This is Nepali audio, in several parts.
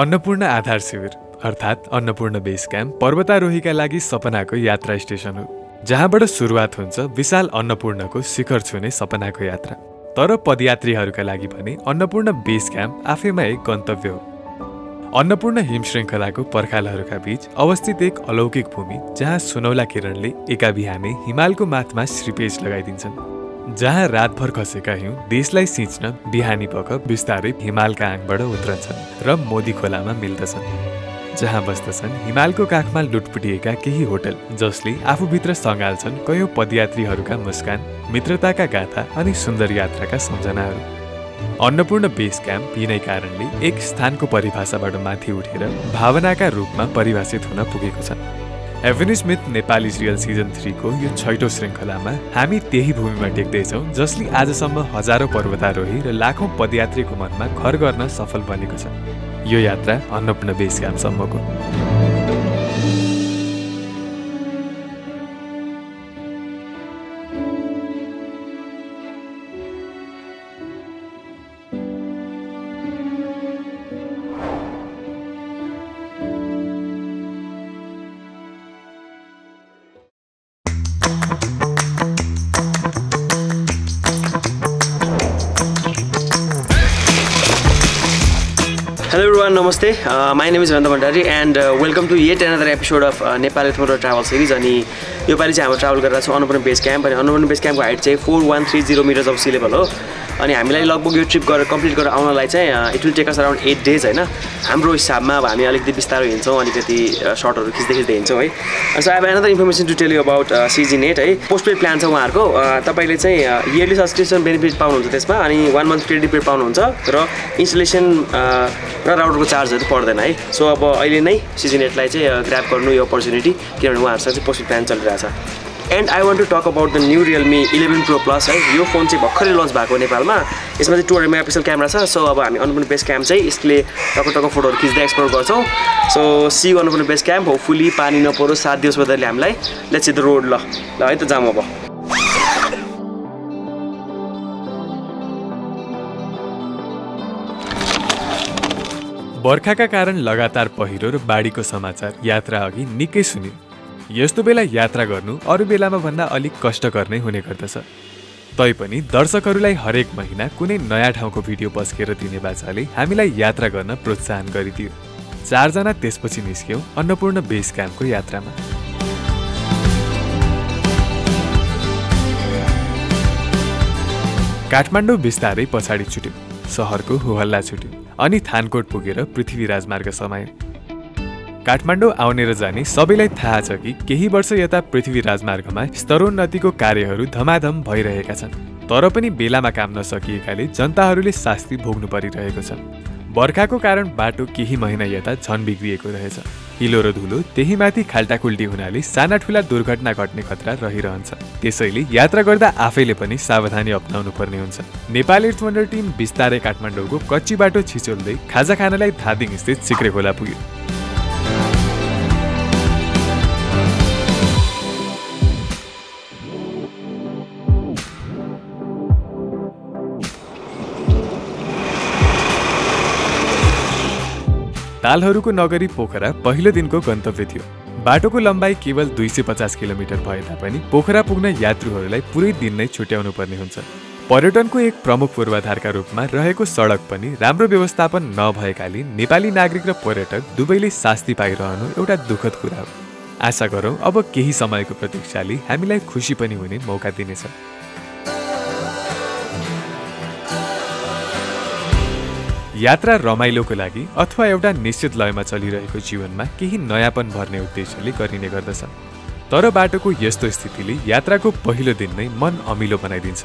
अन्नपूर्ण आधार शिविर अर्थात् अन्नपूर्ण बेस क्याम्प पर्वतारोहीका लागि सपनाको यात्रा स्टेसन हो जहाँबाट सुरुवात हुन्छ विशाल अन्नपूर्णको शिखर छुने सपनाको यात्रा। तर पदयात्रीहरूका लागि भने अन्नपूर्ण बेस क्याम्प आफैमा एक गन्तव्य हो। अन्नपूर्ण हिम श्रृङ्खलाको पर्खालहरूका बीच अवस्थित एक अलौकिक भूमि जहाँ सुनौला किरणले एका बिहानै हिमालको माथमा श्रीपेज लगाइदिन्छन्। जहाँ रातभर खसेका हिउँ देशलाई सिँच्न बिहानी पख बिस्तारै हिमालका आङबाट उत्रन्छन् र मोदी खोलामा मिल्दछन्। जहाँ बस्दछन् हिमालको काखमा लुटपुटिएका केही होटल जसले आफूभित्र सङ्घाल्छन् कयौँ पदयात्रीहरूका मुस्कान मित्रताका गाथा अनि सुन्दर यात्राका सम्झनाहरू। अन्नपूर्ण बेस क्याम्प यिनै कारणले एक स्थानको परिभाषाबाट माथि उठेर भावनाका रूपमा परिभाषित हुन पुगेको छ स्मिथ नेपाली सिरियल सिजन थ्रीको यो छैटौँ श्रृङ्खलामा हामी त्यही भूमिमा टेक्दैछौँ जसले आजसम्म हजारौँ पर्वतारोही र लाखौँ पदयात्रीको मनमा घर गर्न सफल बनेको छ। यो यात्रा Annapurna base my name is Nanda Bhandari and welcome to yet another episode of Nepali troll travel series अनि योपालि चाहिँ हाम्रो ट्राभल गरेर छु अनुपूर्ण बेस क्याम्प अनि अनुपूर्ण बेस क्याम्पको हाइट चाहिँ four one three zero metre चाहिँ सिलेबल हो। अनि हामीलाई लगभग यो ट्रिप गरेर कम्प्लिट गरेर आउनलाई चाहिँ it will take us around eight days होइन? हाम्रो हिसाबमा अब हामी अलिकति बिस्तारो हिँड्छौँ अलिकति सर्टहरू खिच्दै खिच्दै हिँड्छौँ है? सो अब another information to tell you about CG net है? पोस्ट पेड प्लान छ उहाँहरूको। तपाईँले चाहिँ इयरली सब्सक्रिप्सन बेनिफिट पाउनुहुन्छ त्यसमा अनि वान मन्थ क्रेडिट पेड पाउनुहुन्छ र इन्स्टलेसन र राउटरको चार्जहरू पर्दैन है? सो अब अहिले नै सिजी नेटलाई चाहिँ ग्राप गर्नु यो अपर्च्युनिटी किनभने उहाँहरूसँग चाहिँ पोस्ट प्लान चलिरहेछ। And I want to talk about the new Realme eleven pro plus है यो फोन चाहिँ भर्खरै लन्च भएको नेपालमा। यसमा चाहिँ टु हन्ड्रेड मेगापिक्सल क्यामेरा छ सो अब हामी अन्नपूर्ण बेस क्याम्प चाहिँ यसले टक्क टक्क फोटोहरू खिच्दै एक्सप्लोर गर्छौँ। So see Annapurna base camp hopefully पानी नपरोस् सात दिवस बदलले हामीलाई। लेट्स द रोड ल। ल है त जाम अब। बर्खाका कारण लगातार पहिरो र बाढीको समाचार। यात्रा अघि निकै सुन्यो। यस्तो बेला यात्रा गर्नु अरू बेलामा भन्दा अलिक कष्टकर नै हुने गर्दछ। तैपनि दर्शकहरूलाई हरेक महिना कुनै नयाँ ठाउँको भिडियो पस्केर दिने बाचाले हामीलाई यात्रा गर्न प्रोत्साहन गरिदियो। चारजना त्यसपछि निस्क्यौँ अन्नपूर्ण बेस क्याम्पको यात्रामा। काठमाडौँ बिस्तारै पछाडि छुट्यो सहरको हुहल्ला छुट्यो अनि थानकोट पुगेर पृथ्वी राजमार्ग समायो। काठमाडौँ आउने र जाने सबैलाई थाहा छ कि केही वर्ष यता पृथ्वी राजमार्गमा स्तरोन्नतिको कार्यहरू धमाधम भइरहेका छन् तर पनि बेलामा काम नसकिएकाले जनताहरूले शास्ति भोग्नु परिरहेको छ। बर्खाको कारण बाटो केही महिना यता झन बिग्रिएको रहेछ। हिलो र धुलो त्यही माथि खाल्टाखुल्टी हुनाले साना ठुला दुर्घटना घट्ने खतरा रहिरहन्छ। त्यसैले यात्रा गर्दा आफैले पनि सावधानी अप्नाउनु पर्ने हुन्छ। नेपाल वन्डर टिम बिस्तारै काठमाडौँको कच्ची बाटो छिचोल्दै खाजा खानलाई धादिङ स्थित सिक्रे खोला पुग्यो। तालहरूको नगरी पोखरा पहिलो दिनको गन्तव्य थियो। बाटोको लम्बाइ केवल दुई सय पचास किलोमिटर भए तापनि पोखरा पुग्न यात्रुहरूलाई पुरै दिन नै छुट्याउनु पर्ने हुन्छ। पर्यटनको एक प्रमुख पूर्वाधारका रूपमा रहेको सडक पनि राम्रो व्यवस्थापन नभएकाले नेपाली नागरिक र पर्यटक दुवैले शास्ति पाइरहनु एउटा दुःखद कुरा हो। आशा गरौँ अब केही समयको प्रतीक्षाले हामीलाई खुसी पनि हुने मौका दिनेछ। यात्रा रमाइलोको लागि अथवा एउटा निश्चित लयमा चलिरहेको जीवनमा केही नयाँपन भर्ने उद्देश्यले गरिने गर्दछ। तर बाटोको यस्तो स्थितिले यात्राको पहिलो दिन नै मन अमिलो बनाइदिन्छ।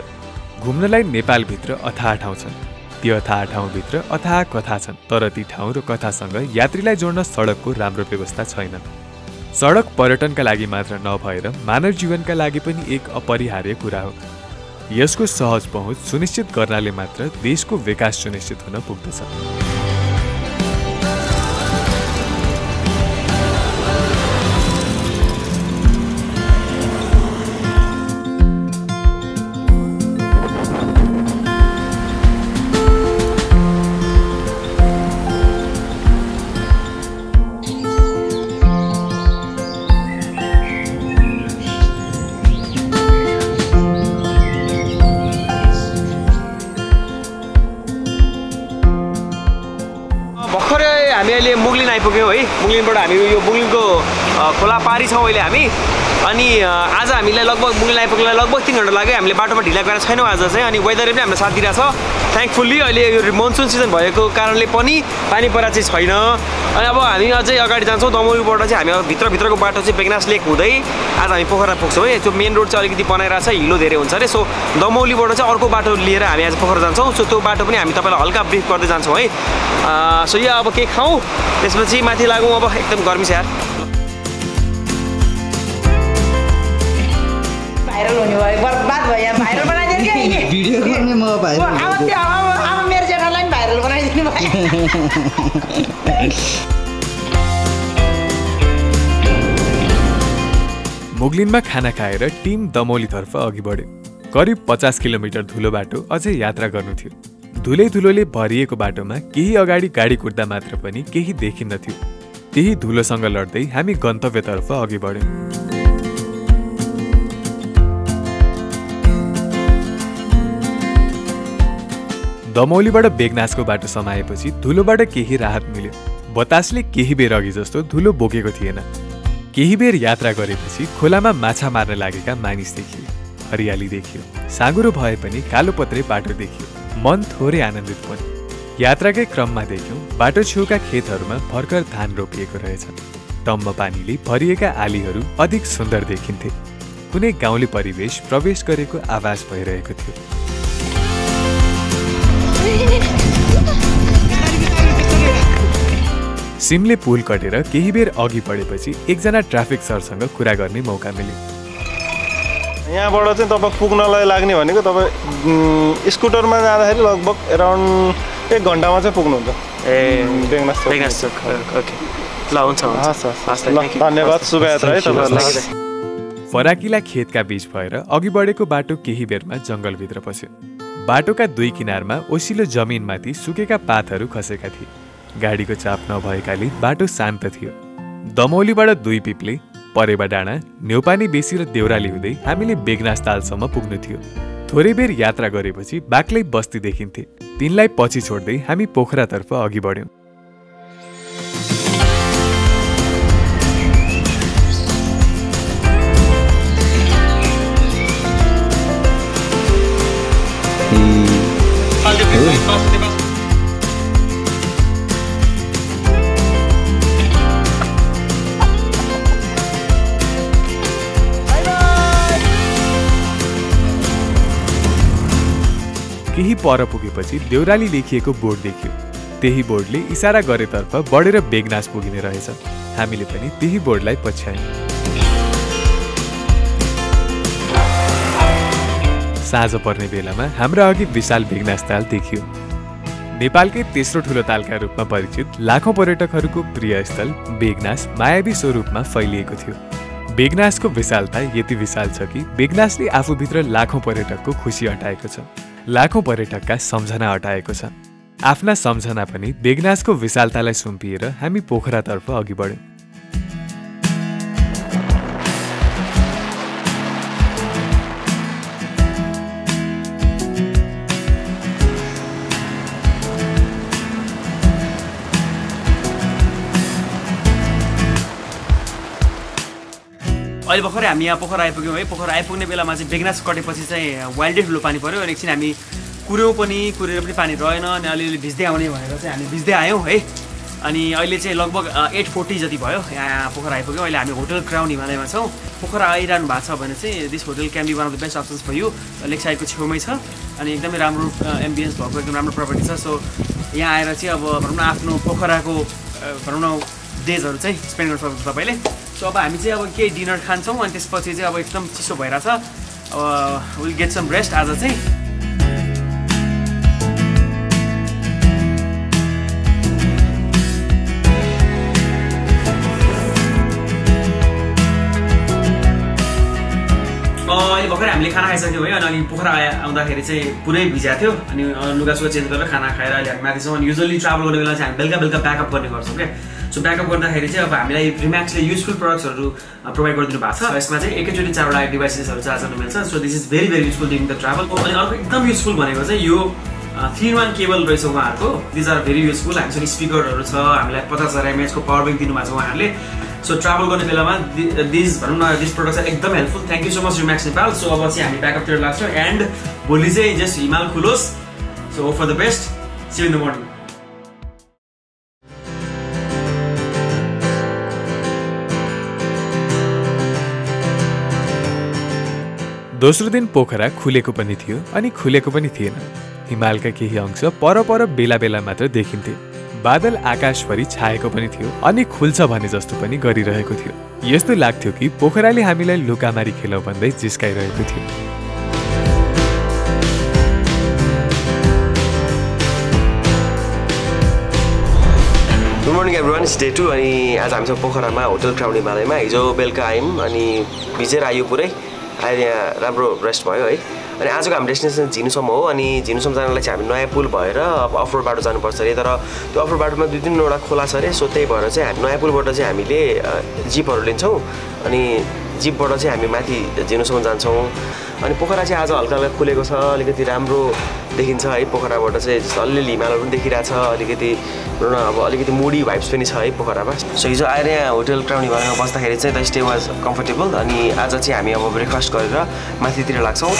घुम्नलाई नेपालभित्र अथाह ठाउँ छन्। ती अथाह ठाउँभित्र अथाह कथा छन्। तर ती ठाउँ र कथासँग यात्रीलाई जोड्न सडकको राम्रो व्यवस्था छैन सडक पर्यटनका लागि मात्र नभएर मानव जीवनका लागि पनि एक अपरिहार्य कुरा हो। यसको सहज पहुँच सुनिश्चित गर्नाले मात्र देशको विकास सुनिश्चित हुन पुग्दछ। मुगलिनबाट हामी यो मुगलिनको अ, खोला पारी छौँ अहिले हामी। अनि आज हामीलाई लगभग मुगलिन आइपुग्नलाई लगभग तिन घन्टा लाग्यो। हामीले बाटोमा ढिला गरेर छैनौँ आज चाहिँ। अनि वेदरले पनि हामीलाई साथ दिइरहेछ थ्याङ्कफुल्ली अहिले यो मनसुन सिजन भएको कारणले पनि पानी परा चाहिँ छैन। अनि अब हामी अझै अगाडि जान्छौँ। दमौलीबाट चाहिँ हामी अब भित्रभित्रको बाटो चाहिँ बेगनास लेक हुँदै आज हामी पोखरा पुग्छौँ है। त्यो मेन रोड चाहिँ अलिकति बनाइरहेको छ। हिलो धेरै हुन्छ अरे। सो दमौलीबाट चाहिँ अर्को बाटो लिएर हामी आज पोखरा जान्छौँ। सो त्यो बाटो पनि हामी तपाईँलाई हल्का ब्रिफ गर्दै जान्छौँ है। सो यो अब केही खाउँ? त्यसपछि माथि लागौँ अब। एकदम गर्मी छ यार। म अब मेरो जेठालाई पनि भाइरल बनाइदिनु भयो मुगलिनमा खाना खाएर टिम दमौलीतर्फ अघि बढ्यो। करिब पचास किलोमिटर धुलो बाटो अझै यात्रा गर्नु थियो। धुलै धुलोले भरिएको बाटोमा केही अगाडि गाडी कुद्दा मात्र पनि केही देखिन्नथ्यो त्यही धुलोसँग लड्दै हामी गन्तव्यतर्फ अघि बढ्यौँ। दमौलीबाट बेगनासको बाटो समाएपछि धुलोबाट केही राहत मिल्यो। बतासले केही बेर अघि जस्तो धुलो बोकेको थिएन। केही बेर यात्रा गरेपछि खोलामा माछा मार्न लागेका मानिस देखिए हरियाली देखियो। साँगुरो भए पनि कालोपत्रे बाटो देखियो। मन थोरै आनन्दित पनि यात्राकै क्रममा देख्यौँ बाटो छेउका खेतहरूमा भर्खर धान रोपिएको रहेछ। टम्म पानीले भरिएका आलीहरू अधिक सुन्दर देखिन्थे। कुनै गाउँले परिवेश प्रवेश गरेको आवाज भइरहेको थियो। सिमले पुल कटेर केही बेर अघि बढेपछि एकजना ट्राफिक सरसँग कुरा गर्ने मौका मिल्यो। यहाँबाट चाहिँ तपाईँ पुग्नलाई लाग्ने भनेको तपाईँ स्कुटरमा जाँदाखेरि लगभग एराउन्ड एक घन्टामा चाहिँ पुग्नुहुन्छ। ए ओके ल हुन्छ. धन्यवाद शुभयात्रा है तपाईँहरूलाई Thank you. फराकिला खेतका बीच भएर अघि बढेको बाटो केही बेरमा जङ्गलभित्र पस्यो। बाटोका दुई किनारमा ओसिलो जमिनमाथि सुकेका पातहरू खसेका थिए। गाडीको चाप नभएकाले बाटो शान्त थियो। दमौलीबाट दुई पिप्ले परेवा डाँडा न्यौपानी बेसी र देउराली हुँदै हामीले बेगनास तालसम्म पुग्नु थियो। थोरै बेर यात्रा गरेपछि बाक्लै बस्ती देखिन्थे। तिनलाई पछि छोड्दै हामी पोखरातर्फ अघि बढ्यौँ। केही पर पुगेपछि देउराली लेखिएको बोर्ड देखियो। त्यही बोर्डले इसारा गरेतर्फ बढेर बेगनास पुगिने रहेछ। हामीले पनि त्यही बोर्डलाई पछ्यायौँ। साँझ पर्ने बेलामा हाम्रा अघि विशाल बेगनास ताल देखियो। नेपालकै तेस्रो ठुलो तालका रूपमा परिचित लाखौँ पर्यटकहरूको प्रिय स्थल बेगनास मायावी स्वरूपमा फैलिएको थियो। बेगनासको विशालता यति विशाल छ कि बेगनासले आफूभित्र लाखौँ पर्यटकको खुसी हटाएको छ। लाखौँ पर्यटकका सम्झना हटाएको छ। आफ्ना सम्झना पनि बेगनासको विशालतालाई सुम्पिएर हामी पोखरातर्फ अघि बढ्यौँ। अहिले भर्खरै हामी यहाँ पोखरा आइपुग्यौँ है। पोखरा आइपुग्ने बेलामा चाहिँ बेगनास कटेपछि चाहिँ वाइल्डै ठुलो पानी पऱ्यो अनि एकछिन हामी कुर्यौँ पनि कुरेर पनि पानी रहेन। अनि अलिअलि भिज्दै आउने भनेर चाहिँ हामी भिज्दै आयौँ है। अनि अहिले चाहिँ लगभग एट फोर्टी जति भयो यहाँ पोखरा आइपुग्यौँ। अहिले हामी होटल क्राउन हिमालयमा छौँ। पोखरा आइरहनु भएको छ भने चाहिँ this hotel can be one of the best options for you लेक साइडको छेउमै छ। अनि एकदमै राम्रो एम्बियन्स भएको एकदम राम्रो प्रपर्टी छ। सो यहाँ आएर चाहिँ अब भनौँ न आफ्नो पोखराको भनौँ न डेजहरू चाहिँ स्पेन्ड गर्न सक्नुहुन्छ तपाईँले। सो अब हामी चाहिँ अब केही डिनर खान्छौँ अनि त्यसपछि चाहिँ अब एकदम चिसो भइरहेछ। अब विल गेट सम रेस्ट आज चाहिँ। अहिले भर्खरै हामीले खाना खाइसक्यौँ है अनि अघि पोखरा आउँदाखेरि चाहिँ पुरै भिजाएको थियो। अनि लुगासुगा चेन्ज गरेर खाना खाएर अहिले हामी माथि छौँ। अनि युजली ट्राभल गर्ने बेला चाहिँ हामी बेलुका बेलुका ब्याकअप गर्ने गर्छौँ क्या। सो ब्याकअप गर्दाखेरि चाहिँ अब हामीलाई रिम्याक्सले युजफुल प्रडक्ट्सहरू प्रोभाइड गरिदिनु भएको छ। यसमा चाहिँ एकैचोटि चारवटा डिभाइसेसहरू चार्ज गर्नु मिल्छ। So this is very very useful during the travel अनि अर्को एकदम युजफुल भनेको चाहिँ यो थ्री वान केबल रहेछ उहाँहरूको। दिज आर भेरी युजफुल हामीसँग स्पिकरहरू छ हामीलाई पचास हजार एमएचको पावर ब्याङ्क दिनुभएको छ उहाँहरूले। सो ट्राभल गर्ने बेलामा दिस भनौँ न दिस प्रडक्ट चाहिँ एकदम helpful thank you so much Remax Nepal so अब चाहिँ हामी ब्याकअपतिर लाग्छौँ। एन्ड भोलि चाहिँ जस्ट हिमाल खुलोस्। So for the best in the morning दोस्रो दिन पोखरा खुलेको पनि थियो अनि खुलेको पनि थिएन। हिमालका केही अंश पर पर बेला बेला मात्र देखिन्थे। बादल आकाशभरि छाएको पनि थियो अनि खुल्छ भने जस्तो पनि गरिरहेको थियो। यस्तो लाग्थ्यो कि पोखराले हामीलाई लुकामारी खेल भन्दै जिस्काइरहेको थियो। गुड मर्निङ डे टू अनि आज हामीसँग पोखरामा होटल क्राउन हिमालयमा। हिजो बेलुका आयौँ अनि भिजेर आयो पुरै अहिले यहाँ राम्रो रेस्ट भयो है। अनि आजको हाम्रो डेस्टिनेसन झिनुसम्म हो अनि झिनुसम्म जानलाई चाहिँ हामी नयाँ पुल भएर अब अफरोड बाटो जानुपर्छ अरे। तर त्यो अफरोड बाटोमा दुई तिनवटा खोला छ अरे सो त्यही भएर चाहिँ हामी नयाँ पुलबाट चाहिँ हामीले जिपहरू लिन्छौँ। अनि जिपबाट चाहिँ हामी माथि झिनुसम्म जान्छौँ। अनि पोखरा चाहिँ आज हल्का हल्का खुलेको छ अलिकति राम्रो देखिन्छ। है पोखराबाट चाहिँ जस्तो अलिअलि हिमालहरू पनि देखिरहेछ अलिकति भनौँ न अब अलिकति मुडी भाइब्स पनि छ है पोखरामा। सो हिजो आएर यहाँ होटल क्राउन हिमालयमा बस्दाखेरि चाहिँ द स्टे वाज कम्फर्टेबल अनि आज चाहिँ हामी अब ब्रेकफास्ट गरेर माथितिर लाग्छौँ।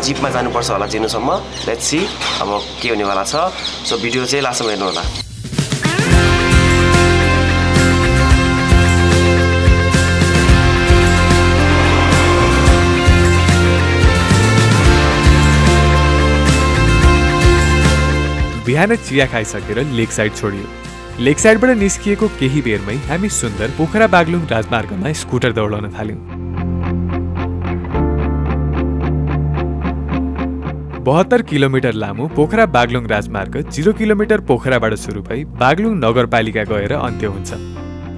जिपमा जानुपर्छ होला चिनुसम्म लेट्स सी अब के हुनेवाला छ। सो भिडियो चाहिँ लास्टमा हेर्नु बिहान चिया खाइसकेर लेक साइड छोडियो। लेक साइडबाट निस्किएको केही बेरमै हामी सुन्दर पोखरा बागलुङ राजमार्गमा स्कुटर दौडाउन थाल्यौँ। बहत्तर किलोमिटर लामो पोखरा बागलुङ राजमार्ग जिरो किलोमिटर पोखराबाट सुरु भई बागलुङ नगरपालिका गएर अन्त्य हुन्छ।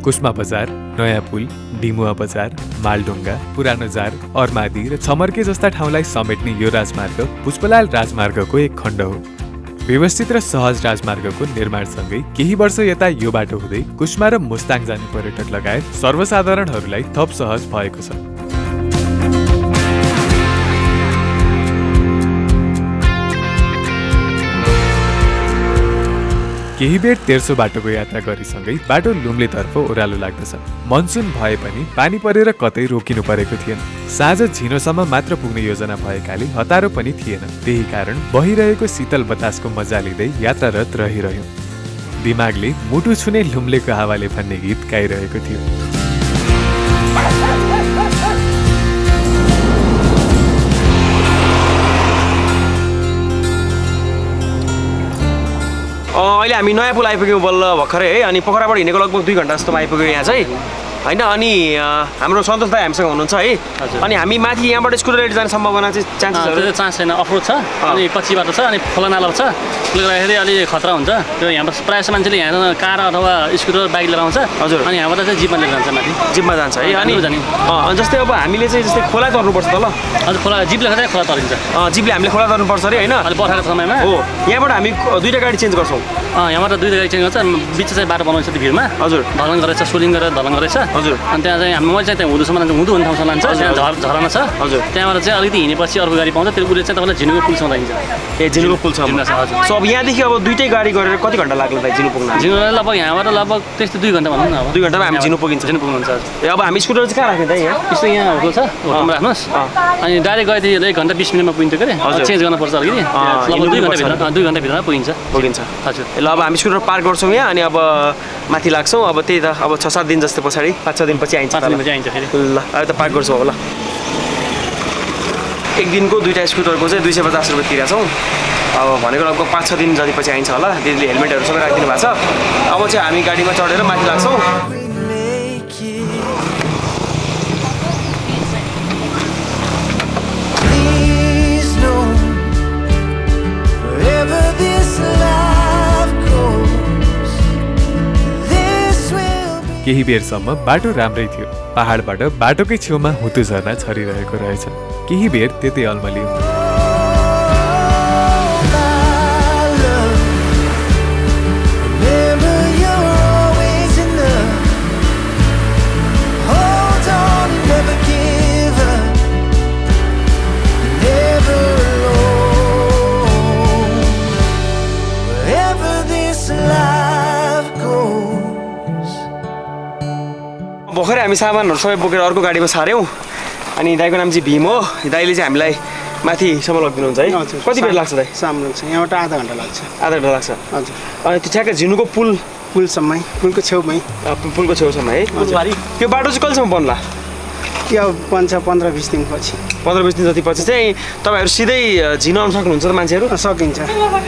कुस्मा बजार नयाँ पुल डिमुवा बजार मालडुङ्गा पुरानो जार अर्मादी र छमर्के जस्ता ठाउँलाई समेट्ने यो राजमार्ग पुष्पलाल राजमार्गको एक खण्ड हो। व्यवस्थित र सहज राजमार्गको निर्माणसँगै केही वर्ष यता यो बाटो हुँदै कुस्मा र मुस्ताङ जाने पर्यटक लगायत सर्वसाधारणहरूलाई थप सहज भएको छ। केही बेर तेर्सो बाटोको यात्रा गरिसँगै बाटो लुम्लेतर्फ ओह्रालो लाग्दछ। मनसुन भए पनि पानी परेर कतै रोकिनु परेको थिएन। साँझ झिनोसम्म मात्र पुग्ने योजना भएकाले हतारो पनि थिएन। त्यही कारण बहिरहेको शीतल बतासको मजा लिँदै यात्रारत रहिरह्यौँ। दिमागले मुटु छुने लुम्लेको हावाले भन्ने गीत गाइरहेको थियो। अहिले हामी नयाँ पुल आइपुग्यौँ बल्ल भर्खरै है। अनि पोखराबाट हिँडेको लगभग दुई घन्टा जस्तोमा आइपुग्यौँ यहाँ चाहिँ। होइन अनि हाम्रो सन्तोष दाई हामीसँग हुनुहुन्छ है। अनि हामी माथि यहाँबाट स्कुटर राइड जाने सम्भावना चाहिँ चान्सेसहरू चाहिँ चान्स छैन अफरोड छ। अनि पछि बाटो छ अनि खोला नाला छ। त्यसले गर्दाखेरि अलिक खतरा हुन्छ। त्यो यहाँबाट प्रायः जस्तो मान्छेले यहाँ कार अथवा स्कुटर बाइक लिएर आउँछ हजुर। अनि यहाँबाट चाहिँ जिपमा लिएर जान्छ माथि। जिपमा जान्छ है अनि जाने। अनि जस्तै अब हामीले चाहिँ जस्तै खोला तर्नुपर्छ त ल। हजुर खोला जिप लेखेर चाहिँ खोला तरिन्छ। जिपले हामीले खोला तर्नुपर्छ अरे होइन? अहिले बर्खाको समयमा। हो यहाँबाट हामी दुईवटा गाडी चेन्ज गर्छौँ। यहाँबाट दुईवटा गाडी चेन्ज गर्छ बिच चाहिँ बाटो बनाउँछ त्यो भिडमा। हजुर। धलन गरेछ सोलिङ गरेर धलन गरेछ। हजुर। अनि त्यहाँ चाहिँ हामी मैले चाहिँ त्यहाँ हुँदोसम्म लान्छ हुँदो हुने ठाउँसम्म लान्छ त्यहाँ झर झरना छ। हजुर। त्यहाँबाट चाहिँ अलिकति हिँडेपछि अर्को गाडी पाउँछ। त्यो उसले चाहिँ तपाईँलाई झिनुको पुलसम्म लागिन्छ ए झिनुको पुल छ। झिनुको छ, हजुर। सो अब यहाँदेखि अब दुइटै गाडी गरेर कति घन्टा लाग्ला त झिनु पुग्न? झिनुलाई लगभग यहाँबाट लगभग त्यस्तो दुई घन्टा भनौँ न अब। दुई घन्टामा हामी झिनु पुगिन्छ। झिनु पुग्नुहुन्छ हजुर। ए अब हामी स्कुटर चाहिँ कहाँ राख्ने त यहाँ? यस्तो यहाँ होटल छ। होटलमा राख्नुहोस्। अनि डाइरेक्ट गए थियो एक घन्टा बिस मिनटमा पुगिन्थ्यो के हजुर। अरे चेन्ज गर्नुपर्छ अलिकति। लगभग दुई। घन्टाभित्र दुई घन्टाभित्रमा पुगिन्छ। पुगिन्छ। हजुर। ल अब हामी स्कुटर पार्क गर्छौँ यहाँ अनि अब माथि लाग्छौँ। अब त्यही त अब छ सात दिन जस्तो पछाडि। पाँच छ दिनपछि आइन्छ पाँच आइन्छ फेरि ल अहिले त पार्क गर्छौँ अब ल एक दिनको दुइटा स्कुटरको चाहिँ दुई सय पचास रुपियाँ तिरेको छौँ अब भनेको लगभग पाँच छ दिन जति पछि आइन्छ होला दिदीले हेलमेटहरू सबै राखिदिनु भएको छ अब चाहिँ हामी गाडीमा चढेर माथि लाग्छौँ this केही बेरसम्म बाटो राम्रै थियो। पहाडबाट बाटोकै छेउमा हुतु झर्ना छरिरहेको रहेछ। केही बेर त्यतै अल्मलियो। हामी सामानहरू सबै बोकेर अर्को गाडीमा सार्यौँ अनि दाईको नाम चाहिँ भीम हो। दाईले चाहिँ हामीलाई माथिसम्म लगिदिनुहुन्छ है। हजुर कति बेर लाग्छ दाई? सामलुङ छ यहाँबाट आधा घन्टा लाग्छ। आधा घन्टा लाग्छ। हजुर। अनि त्यो ठ्याक्कै झिनुको पुल पुलसम्मै पुलको छेउमै। पुलको छेउसम्म है। त्यो बाटो चाहिँ कहिलेसम्म बन्ला? त्यो बन्छ पन्ध्र बिस दिनपछि। पन्ध्र बिस दिन जति पछि चाहिँ तपाईँहरू सिधै झिन आउनु सक्नुहुन्छ त मान्छेहरू? सकिन्छ।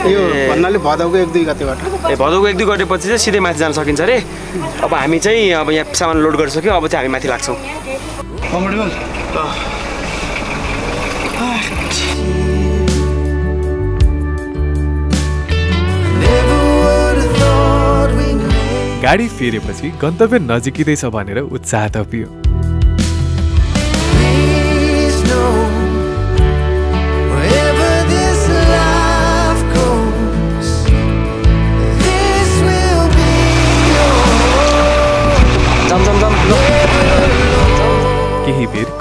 यो भन्नाले भदौको एक दुई गतेबाट ए भदौको एक दुई गरेपछि चाहिँ सिधै माथि जान सकिन्छ अरे? अब हामी चाहिँ अब यहाँ सामान लोड गरिसक्यो अब चाहिँ हामी माथि लाग्छौँ। गाडी फेरेपछि गन्तव्य नजिकिँदैछ भनेर उत्साह थपियो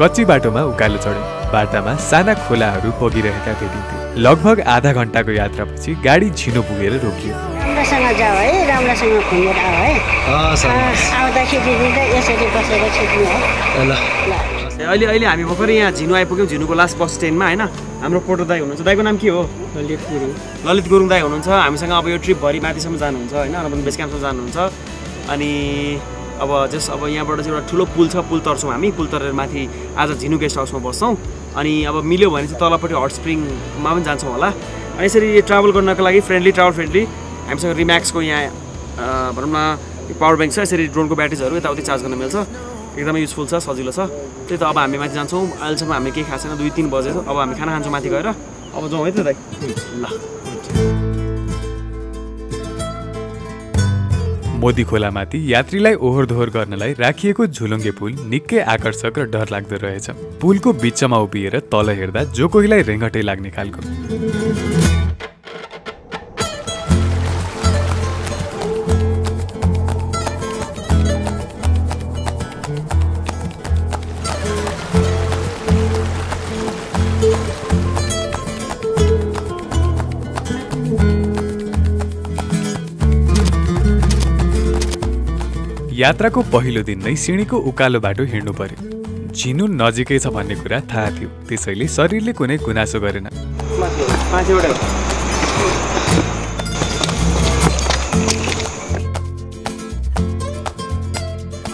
कच्ची बाटोमा उकालो चढ्यो। बाटामा साना खोलाहरू बगिरहेका भेटिन्थे। लगभग आधा घन्टाको यात्रापछि गाडी झिनो पुगेर रोकियो। राम्रोसँग जाऊ है राम्रोसँग घुमेर आऊ है। आउँदाखेरि त यसरी बसेर छिट्नु है। अहिले अहिले हामी भर्खरै यहाँ झिनु आइपुग्यौँ झिनुको लास्ट बस स्ट्यान्डमा होइन? हाम्रो पोटो दाई हुनुहुन्छ। दाईको नाम के हो? ललित गुरुङ ललित गुरुङ दाई हुनुहुन्छ। हामीसँग अब यो ट्रिपभरि माथिसम्म जानुहुन्छ होइन? बेस क्याम्पसम्म जानुहुन्छ। अनि अब जस अब यहाँबाट चाहिँ एउटा ठुलो पुल छ पुल तर्छौँ हामी। पुल तरेर माथि आज झिनु गेस्ट हाउसमा बस्छौँ। अनि अब मिल्यो भने चाहिँ तलपट्टि हट स्प्रिङमा पनि जान्छौँ होला। अनि यसरी ट्राभल गर्नको लागि फ्रेन्डली ट्राभल फ्रेन्डली। हामीसँग रिम्याक्सको यहाँ भनौँ न पावर ब्याङ्क छ। यसरी ड्रोनको ब्याट्रिजहरू यताउति चार्ज गर्न मिल्छ। एकदमै युजफुल छ सजिलो छ। त्यही त अब हामी माथि जान्छौँ। अहिलेसम्म हामी केही खाएको छैन दुई तिन बजेछ अब हामी खाना खान्छौँ माथि गएर। अब जाउँ है त दाइ। ल। मोदी खोलामाथि यात्रीलाई ओहोर दोहोर गर्नलाई राखिएको झुलुङ्गे पुल निकै आकर्षक र डरलाग्दो रहेछ। पुलको बिचमा उभिएर तल हेर्दा जो कोहीलाई रेङ्गटै लाग्ने खालको। यात्राको पहिलो दिन नै सिँढीको उकालो बाटो हिँड्नु पर्यो। झिनु नजिकै छ भन्ने कुरा थाहा थियो। त्यसैले शरीरले कुनै गुनासो गरेन।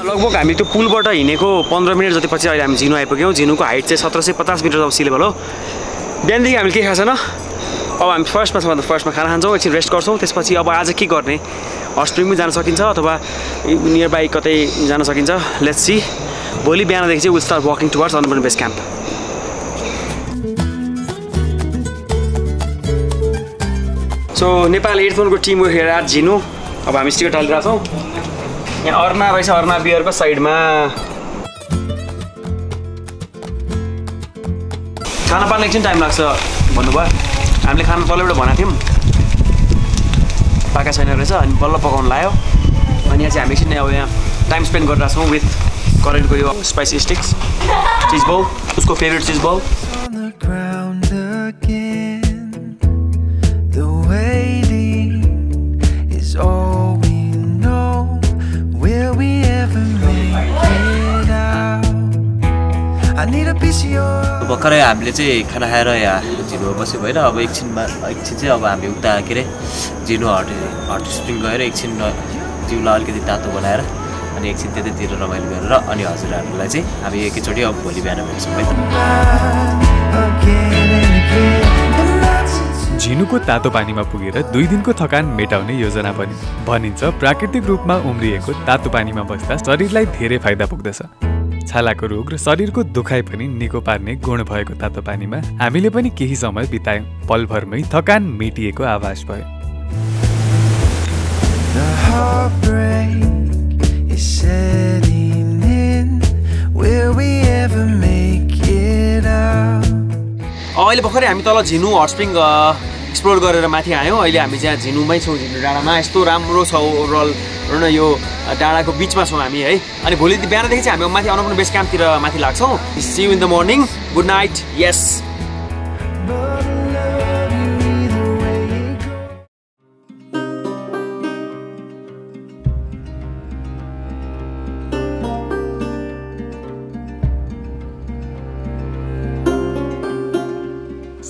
लगभग हामी त्यो पुलबाट हिँडेको पन्ध्र मिनट जति पछि अहिले हामी झिनु आइपुग्यौँ। झिनुको हाइट चाहिँ सत्र सय पचास मिटर अब सिलेबल हो बिहानदेखि हामीले केही खाएको छैन? अब हामी फर्स्टमा छ भन्दा फर्स्टमा खाना खान्छौँ एकछिन रेस्ट गर्छौँ त्यसपछि अब आज के गर्ने? हट स्प्रिङ पनि जान सकिन्छ अथवा नियर बाई कतै जान सकिन्छ? लेट्स सी भोलि बिहानदेखि चाहिँ will walking towards Annapurna base camp so Nepal एयरफोनको team here at Jhinu अब हामी स्टिकर टालिरहेको छौँ यहाँ अर्ना रहेछ अर्ना बियरको साइडमा। खाना पार्न एकछिन टाइम लाग्छ भन्नुभयो। हामीले खाना तलबाट भनेको थियौँ। पाका छैन रहेछ अनि बल्ल पकाउनु लायो। अनि यहाँ चाहिँ हामी एकछिन अब यहाँ टाइम स्पेन्ड गरिरहेको छौँ विथ करेन्टको यो स्पाइसी स्टिक्स चिज बल उसको फेभरेट चिज बल भर्खरै हामीले चाहिँ खाना खाएर यहाँ झिनुमा बस्यो होइन। अब एकछिनमा एकछिन चाहिँ अब हामी उता के अरे झिनु हट हट स्प्रिङ गएर एकछिन जिउलाई अलिकति तातो बनाएर अनि एकछिन त्यतैतिर रमाइलो गरेर अनि हजुरहरूलाई चाहिँ हामी एकैचोटि अब भोलि बिहान भेट्छौँ है। त झिनुको तातो पानीमा पुगेर दुई दिनको थकान मेटाउने योजना बन्यो भनिन्छ प्राकृतिक रूपमा उम्रिएको तातो पानीमा बस्दा शरीरलाई धेरै फाइदा पुग्दछ। छालाको रोग र शरीरको दुखाइ पनि निको पार्ने गुण भएको तातो पानीमा हामीले पनि केही समय बितायौँ। पलभरमै थकान मेटिएको आभास भयो? अहिले भर्खरै हामी तल झिनु हट स्प्रिङ एक्सप्लोर गरेर माथि आयौँ। अहिले हामी चाहिँ झिनुमै छौँ झिनु डाँडामा। यस्तो राम्रो छ ओभरअल भनौँ न यो डाँडाको बिचमा छौँ हामी है। अनि भोलि बिहानदेखि चाहिँ हामी माथि अन्नपूर्ण बेस क्याम्पतिर माथि लाग्छौँ। See in the morning good night यस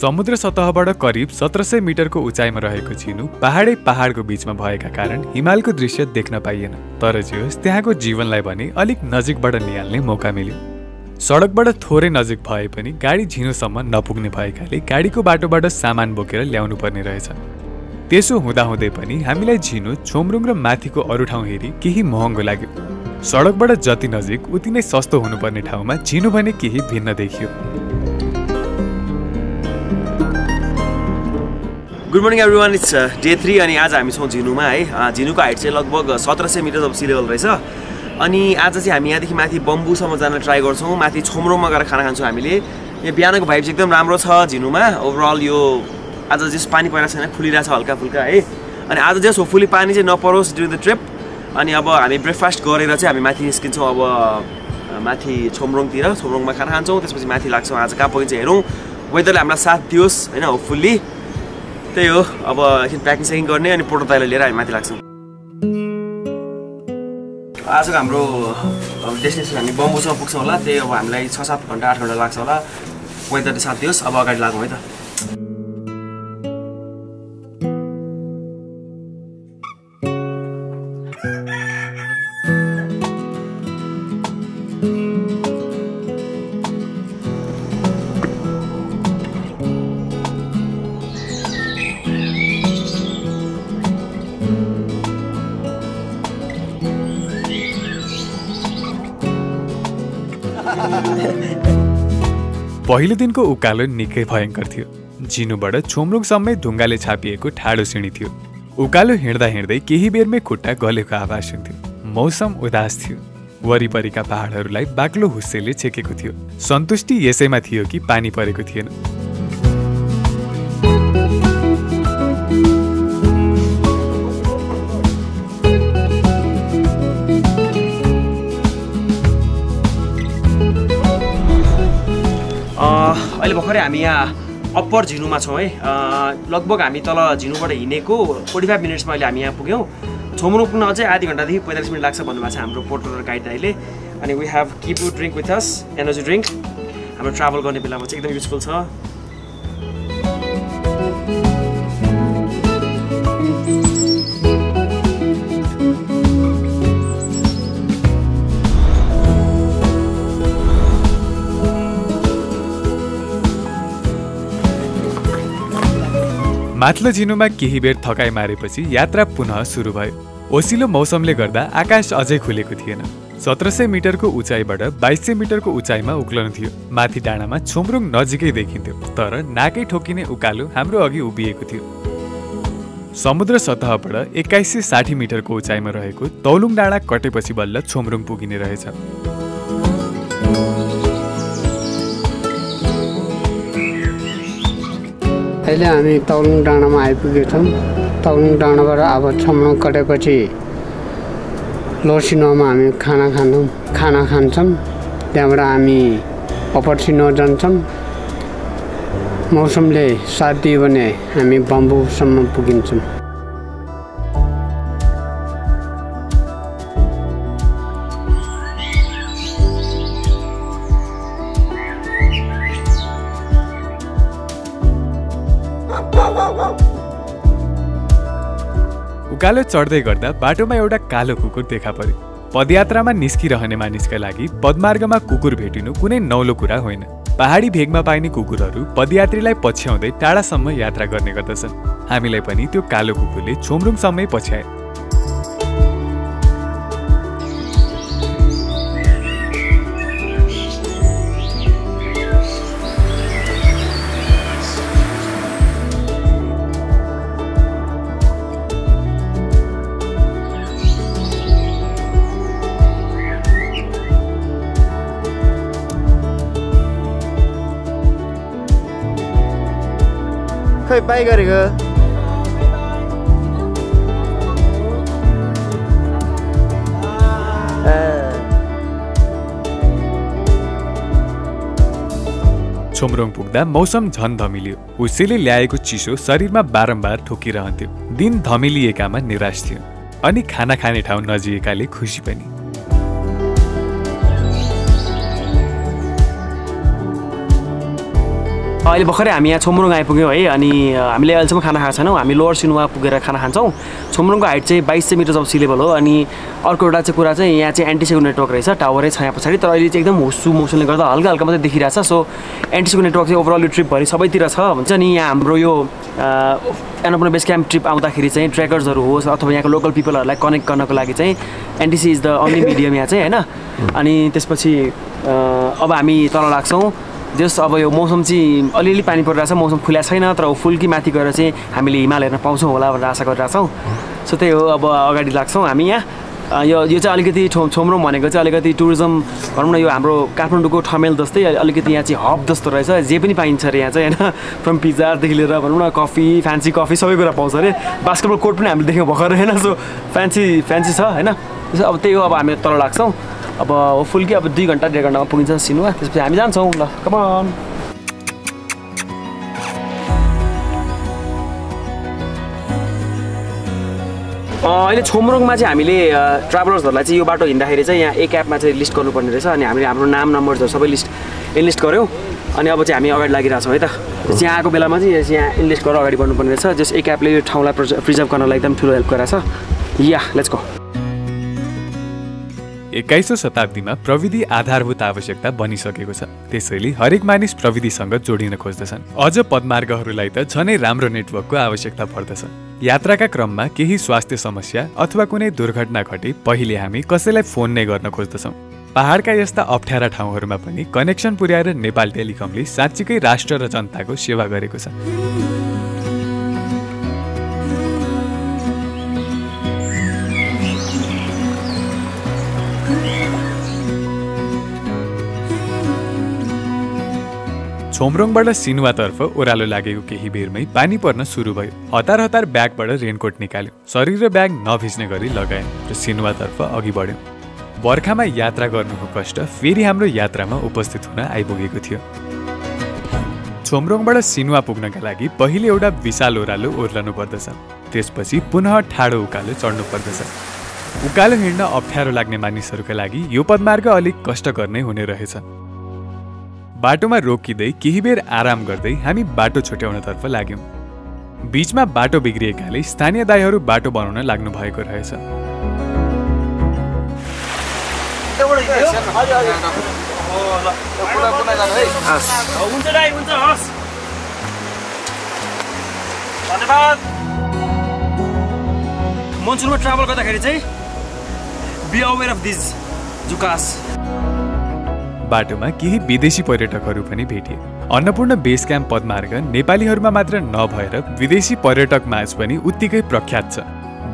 समुद्र सतहबाट करिब सत्र सय मिटरको उचाइमा रहेको झिनु पहाडै पहाडको बीचमा भएका कारण हिमालको दृश्य देख्न पाइएन। तर जे होस् त्यहाँको जीवनलाई भने अलिक नजिकबाट निहाल्ने मौका मिल्यो। सडकबाट थोरै नजिक भए पनि गाडी झिनुसम्म नपुग्ने भएकाले गाडीको बाटोबाट सामान बोकेर ल्याउनु पर्ने रहेछ। त्यसो हुँदाहुँदै पनि हामीलाई झिनु छोमरुङ र माथिको अरू ठाउँ हेरी केही महँगो लाग्यो। सडकबाट जति नजिक उति नै सस्तो हुनुपर्ने ठाउँमा झिनु भने केही भिन्न देखियो। Good morning everyone it's day three अनि आज हामी छौँ झिनुमा है। झिनुको हाइट चाहिँ लगभग सत्र सय मिटर जब सी लेभल रहेछ। अनि आज चाहिँ हामी यहाँदेखि माथि बम्बुसम्म जान ट्राई गर्छौँ। माथि छोमरोङमा गएर खाना खान्छौँ हामीले। यहाँ बिहानको भाइब चाहिँ एकदम राम्रो छ झिनुमा। ओभरअल यो आज जस पानी परिरहेको छैन खुलिरहेको छ हल्का फुल्का है। अनि आज जस होपफुली पानी चाहिँ नपरोस् ड्युरिङ द ट्रिप अनि अब हामी ब्रेकफास्ट गरेर चाहिँ हामी माथि निस्किन्छौँ अब माथि छोमरोङतिर। छोमरोङमा खाना खान्छौँ त्यसपछि माथि लाग्छौँ। आज कहाँ पुगिन्छ हेरौँ। वेदरले हामीलाई साथ दियोस् होइन होपफुल्ली त्यही हो। अब एकछिन प्याकिङ सेकिङ गर्ने अनि ताइलो लिएर हामी माथि लाग्छौँ। आजको हाम्रो डेस्टिनेसन हामी बम्बुसम्म पुग्छौँ होला। त्यही अब हामीलाई छ सात घन्टा आठ घन्टा लाग्छ होला। वेदरले साथ दियोस्। अब अगाडि लागौँ है त। पहिलो दिनको उकालो निकै भयङ्कर थियो। जिनुबाट छोमरुङसम्मै ढुङ्गाले छापिएको ठाडो सिँढी थियो। उकालो हिँड्दा हिँड्दै केही बेरमै खुट्टा गलेको आवाज सुन्थ्यो। मौसम उदास थियो। वरिपरिका पहाडहरूलाई बाक्लो हुस्सेले छेकेको थियो। सन्तुष्टि यसैमा थियो कि पानी परेको थिएन। अहिले भर्खरै हामी यहाँ अप्पर झिनुमा छौँ है। लगभग हामी तल झिनुबाट हिँडेको फोर्टी फाइभ मिनट्समा अहिले हामी यहाँ पुग्यौँ। छोमरुङ पुग्न अझै आधी घन्टादेखि पैँतालिस मिनट लाग्छ भन्नुभएको छ हाम्रो पोर्टल र गाइड दाइले अनि we have keep drink with us energy drink हाम्रो ट्राभल गर्ने बेलामा चाहिँ एकदम युजफुल छ। माथिल्लो झिनुमा केही बेर थकाइ मारेपछि यात्रा पुनः सुरु भयो। ओसिलो मौसमले गर्दा आकाश अझै खुलेको थिएन। सत्र सय मिटरको उचाइबाट बाइस सय मिटरको उचाइमा उक्लनु थियो। माथि डाँडामा छोमरुङ नजिकै देखिन्थ्यो तर नाकै ठोकिने उकालो हाम्रो अघि उभिएको थियो। समुद्र सतहबाट एक्काइस सय साठी मिटरको उचाइमा रहेको तौलुङ डाँडा कटेपछि बल्ल छोमरुङ पुगिने रहेछ। अहिले हामी तौलुङ डाँडामा आइपुगेछौँ तौलुङ डाँडाबाट अब छम्न कटेपछि लोसिनोमा हामी खाना खान्छौँ खाना खान्छौँ। त्यहाँबाट हामी अप्पर सिनो जान्छौँ। मौसमले साथ दियो भने हामी बम्बुसम्म पुगिन्छौँ। उकालो चढ्दै गर्दा बाटोमा एउटा कालो कुकुर देखा पर्यो। पदयात्रामा निस्किरहने मानिसका लागि पदमार्गमा कुकुर भेटिनु कुनै नौलो कुरा होइन। पहाडी भेगमा पाइने कुकुरहरू पदयात्रीलाई पछ्याउँदै टाढासम्म यात्रा गर्ने गर्दछन्। हामीलाई पनि त्यो कालो कुकुरले छोमरुङसम्मै पछ्याए। खै बाई गरेको? छोमरोङ पुग्दा मौसम झन धमिलियो। हुस्सेले ल्याएको चिसो शरीरमा बारम्बार ठोकिरहन्थ्यो। दिन धमिलिएकामा निराश थियो। अनि खाना खाने ठाउँ नजिएकाले खुसी पनि। अहिले भर्खरै हामी यहाँ छोमरुङ आइपुग्यौँ है अनि हामीले अहिलेसम्म खाना खाएको छैनौँ। हामी लोवर सिनुवा पुगेर खाना खान्छौँ। छोमरुङको हाइट चाहिँ बाइस सय मिटर जब सी लेभल हो अनि अर्को एउटा चाहिँ कुरा चाहिँ यहाँ चाहिँ एन्टिसेको नेटवर्क रहेछ टावरै छ यहाँ पछाडि। तर अहिले चाहिँ एकदम हुस्सु मोसनले गर्दा हल्का हल्का मात्रै देखिरहेछ। सो एन्टिसेको नेटवर्क चाहिँ ओभरअल यो ट्रिपभरि सबैतिर छ भन्छ नि यहाँ हाम्रो यो एनोपन बेस क्याम्प ट्रिप आउँदाखेरि चाहिँ ट्रेकर्सहरू होस् अथवा यहाँको लोकल पिपलहरूलाई कनेक्ट गर्नको लागि चाहिँ NTC is the only medium यहाँ चाहिँ होइन? अनि त्यसपछि अब हामी तल लाग्छौँ। जस अब यो मौसम चाहिँ अलिअलि पानी परिरहेछ मौसम खुल्या छैन तर फुल्की माथि गएर चाहिँ हामीले हिमाल हेर्न पाउँछौँ होला भनेर आशा गरिरहेछौँ। सो त्यही हो अब अगाडि लाग्छौँ हामी यहाँ। यो यो चाहिँ अलिकति छो छोम्रो भनेको चाहिँ अलिकति टुरिज्म भनौँ न यो हाम्रो काठमाडौँको ठमेल जस्तै अलिकति यहाँ चाहिँ हब जस्तो रहेछ। जे पनि पाइन्छ अरे यहाँ चाहिँ होइन? फ्रम पिज्जादेखि लिएर भनौँ न कफी फ्यान्सी कफी सबै कुरा पाउँछ अरे। बास्केटबल कोर्ट पनि हामीले देख्यौँ भर्खर होइन? सो फ्यान्सी फ्यान्सी छ होइन? अब त्यही हो अब हामी तल लाग्छौँ। अब होपफुल कि अब दुई घन्टा डेढ घन्टामा पुगिन्छ सिनुवा त्यसपछि हामी जान्छौँ ल। कमान अहिले छोमरोङमा चाहिँ हामीले ट्राभलर्सहरूलाई चाहिँ यो बाटो हिँड्दाखेरि चाहिँ यहाँ एक एपमा चाहिँ लिस्ट गर्नुपर्ने रहेछ अनि हामीले हाम्रो नाम नम्बरहरू सबै लिस्ट इनलिस्ट गऱ्यौँ। अनि अब चाहिँ हामी अगाडि लागिरहेछौँ है त। यहाँ आएको बेलामा चाहिँ यहाँ इनलिस्ट गरेर अगाडि बढ्नुपर्ने रहेछ। जस एक एपले यो ठाउँलाई प्रिजर्भ गर्नलाई एकदम ठुलो हेल्प गरेछ या लेट्स गो एक्काइसौँ शताब्दीमा प्रविधि आधारभूत आवश्यकता बनिसकेको छ। त्यसैले हरेक मानिस प्रविधिसँग जोडिन खोज्दछन्। अझ पदमार्गहरूलाई त झनै राम्रो नेटवर्कको आवश्यकता पर्दछ। यात्राका क्रममा केही स्वास्थ्य समस्या अथवा कुनै दुर्घटना घटे पहिले हामी कसैलाई फोन नै गर्न खोज्दछौँ। पहाडका यस्ता अप्ठ्यारा ठाउँहरूमा पनि कनेक्सन पुर्याएर नेपाल टेलिकमले साँच्चीकै राष्ट्र र जनताको सेवा गरेको छ। छोमरोङबाट सिनुवातर्फ ओह्रालो लागेको केही बेरमै पानी पर्न सुरु भयो। हतार हतार ब्यागबाट रेनकोट निकाल्यो। शरीर र ब्याग नभिज्ने गरी लगायौँ र सिनुवातर्फ अघि बढ्यौँ। बर्खामा यात्रा गर्नुको कष्ट फेरि हाम्रो यात्रामा उपस्थित हुन आइपुगेको थियो। छोमरोङबाट सिनुवा पुग्नका लागि पहिले एउटा विशाल ओह्रालो ओर्लनु पर्दछ। त्यसपछि पुनः ठाडो उकालो चढ्नु पर्दछ। उकालो हिँड्न अप्ठ्यारो लाग्ने मानिसहरूका लागि यो पदमार्ग अलिक कष्टकर नै हुने रहेछ। बाटोमा रोकिँदै केही बेर आराम गर्दै हामी बाटो छुट्याउनतर्फ लाग्यौँ। बिचमा बाटो बिग्रिएकाले स्थानीय दाईहरू बाटो बनाउन लाग्नु भएको रहेछ। मनसुनमा ट्राभल गर्दाखेरि चाहिँ बी अवेर अफ दिस जुकास। बाटोमा केही विदेशी पर्यटकहरू पनि भेटिए। अन्नपूर्ण बेस क्याम्प पदमार्ग नेपालीहरूमा मात्र नभएर विदेशी पर्यटक माझ पनि उत्तिकै प्रख्यात छ।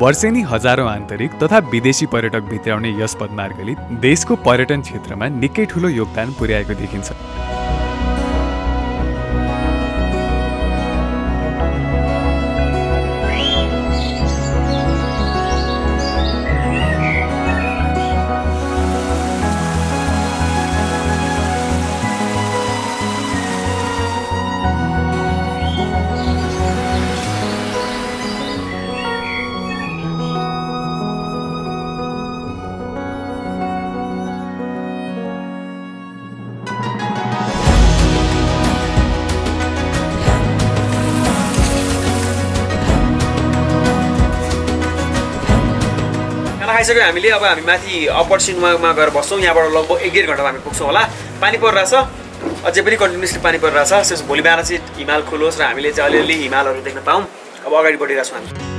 वर्षेनी हजारौँ आन्तरिक तथा विदेशी पर्यटक भित्राउने यस पदमार्गले देशको पर्यटन क्षेत्रमा निकै ठुलो योगदान पुर्याएको देखिन्छ। खाना खाइसक्यो हामीले अब हामी माथि अप्पर सिनेमामा गएर बस्छौँ। यहाँबाट लगभग एक डेढ घन्टामा हामी पुग्छौँ होला। पानी परिरहेछ। अझै पनि कन्टिन्युसली पानी परिरहेछ। त्यस भोलि बिहान चाहिँ हिमाल खुलोस् र हामीले चाहिँ अलिअलि हिमालहरू देख्न पाऊँ। अब अगाडि बढिरहेछौँ हामी।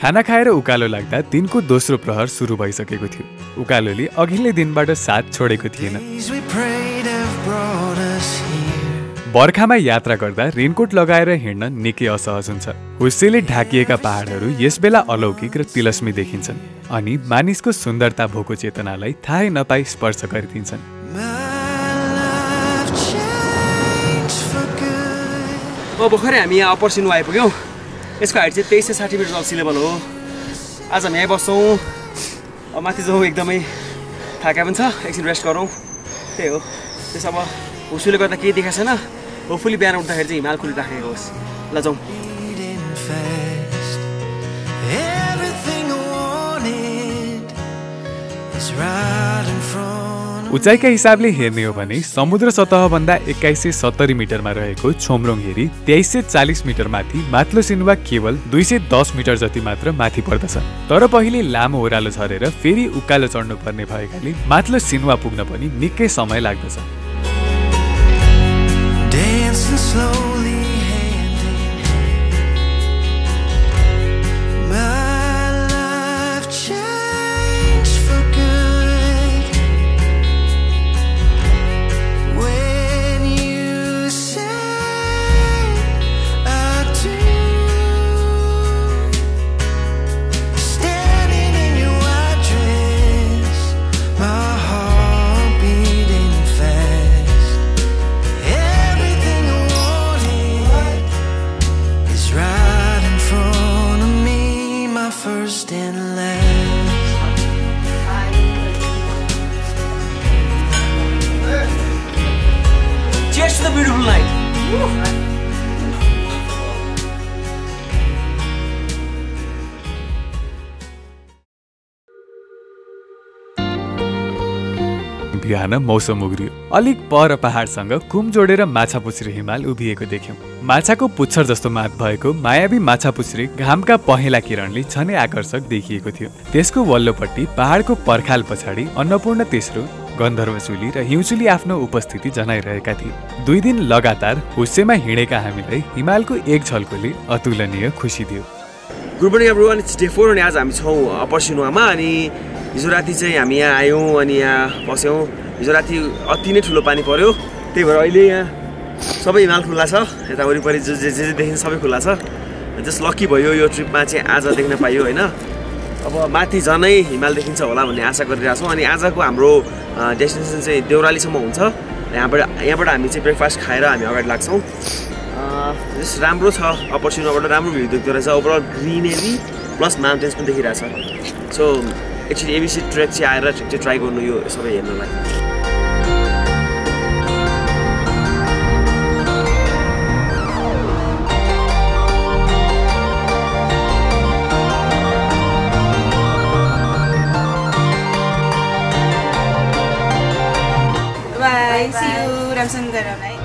खाना खाएर उकालो लाग्दा दिनको दोस्रो प्रहर सुरु भइसकेको थियो। उकालोले अघिल्लै दिनबाट साथ छोडेको थिएन. बर्खामा यात्रा गर्दा रेनकोट लगाएर हिँड्न निकै असहज हुन्छ। हुस्सेले ढाकिएका पहाडहरू यसबेला अलौकिक र तिलस्मी देखिन्छन् अनि मानिसको सुन्दरता भोको चेतनालाई थाहै नपाई स्पर्श गरिदिन्छन्। भर्खरै हामी यहाँ अप्पर सिनु आइपुग्यौँ। यसको हाइट चाहिँ तेइस सय साठी मिटर अब सी लेभल हो। आज हामी यहीँ बस्छौँ अब माथि जाउँ एकदमै थाका पनि छ। एकछिन रेस्ट गरौँ। त्यही हो। त्यस अब हुसुले गर्दा केही देखाएको छैन। होपफुली बिहान उठ्दाखेरि चाहिँ हिमाल खुलिराखेको होस्। ल जाउँ। Right in front उचाइका हिसाबले हेर्ने हो भने समुद्र सतहभन्दा एक्काइस सय सत्तरी मिटरमा रहेको छोमरोङ हेरी तेइस सय चालिस मिटर माथि माथिल्लो सिनुवा केवल दुई सय दस मिटर जति मात्र माथि पर्दछ। तर पहिले लामो ओह्रालो झरेर फेरि उकालो चढ्नु पर्ने भएकाले माथिल्लो सिनुवा पुग्न पनि निकै समय लाग्दछ। बिहान मौसम उग्रियो। अलिक पर पहाडसँग कुम जोडेर माछा पुछ्री हिमाल उभिएको देख्यौँ। माछाको पुच्छर जस्तो मात भएको मायावी माछा पुछ्री घामका पहेँला किरणले छनै आकर्षक देखिएको थियो। त्यसको वल्लोपट्टि पहाडको पर्खाल पछाडि अन्नपूर्ण तेस्रो गन्धर्व चुली र हिउँचुली आफ्नो उपस्थिति जनाइरहेका थिए। दुई दिन लगातार हुस्सेमा हिँडेका हामीलाई हिमालको एक झल्कोले अतुलनीय खुसी दियो। Good morning everyone it's day four अनि आज हामी छौँ अप्पर सिनुवामा अनि हिजो राति चाहिँ हामी यहाँ आयौँ अनि यहाँ बस्यौँ। हिजो राति अति नै ठुलो पानी पऱ्यो त्यही भएर अहिले यहाँ सबै हिमाल खुल्ला छ। यता वरिपरि जे जे जे देखिन्छ सबै खुल्ला छ। जस्ट लक्की भयो यो ट्रिपमा चाहिँ आज देख्न पाइयो होइन? अब माथि झनै हिमाल देखिन्छ होला भन्ने आशा गरिरहेको छौँ। अनि आजको हाम्रो डेस्टिनेसन चाहिँ देउरालीसम्म हुन्छ। यहाँबाट यहाँबाट हामी चाहिँ ब्रेकफास्ट खाएर हामी अगाडि लाग्छौँ। जस्ट राम्रो छ अपर्च्युनिटीबाट राम्रो भ्यू देख्दो रहेछ। ओभरअल ग्रिनेरी प्लस माउन्टेन्स पनि देखिरहेछ। सो एकचोटि एबिसी ट्रेक चाहिँ आएर ट्रेक चाहिँ ट्राई गर्नु यो सबै हेर्नलाई. राम्रोसँग है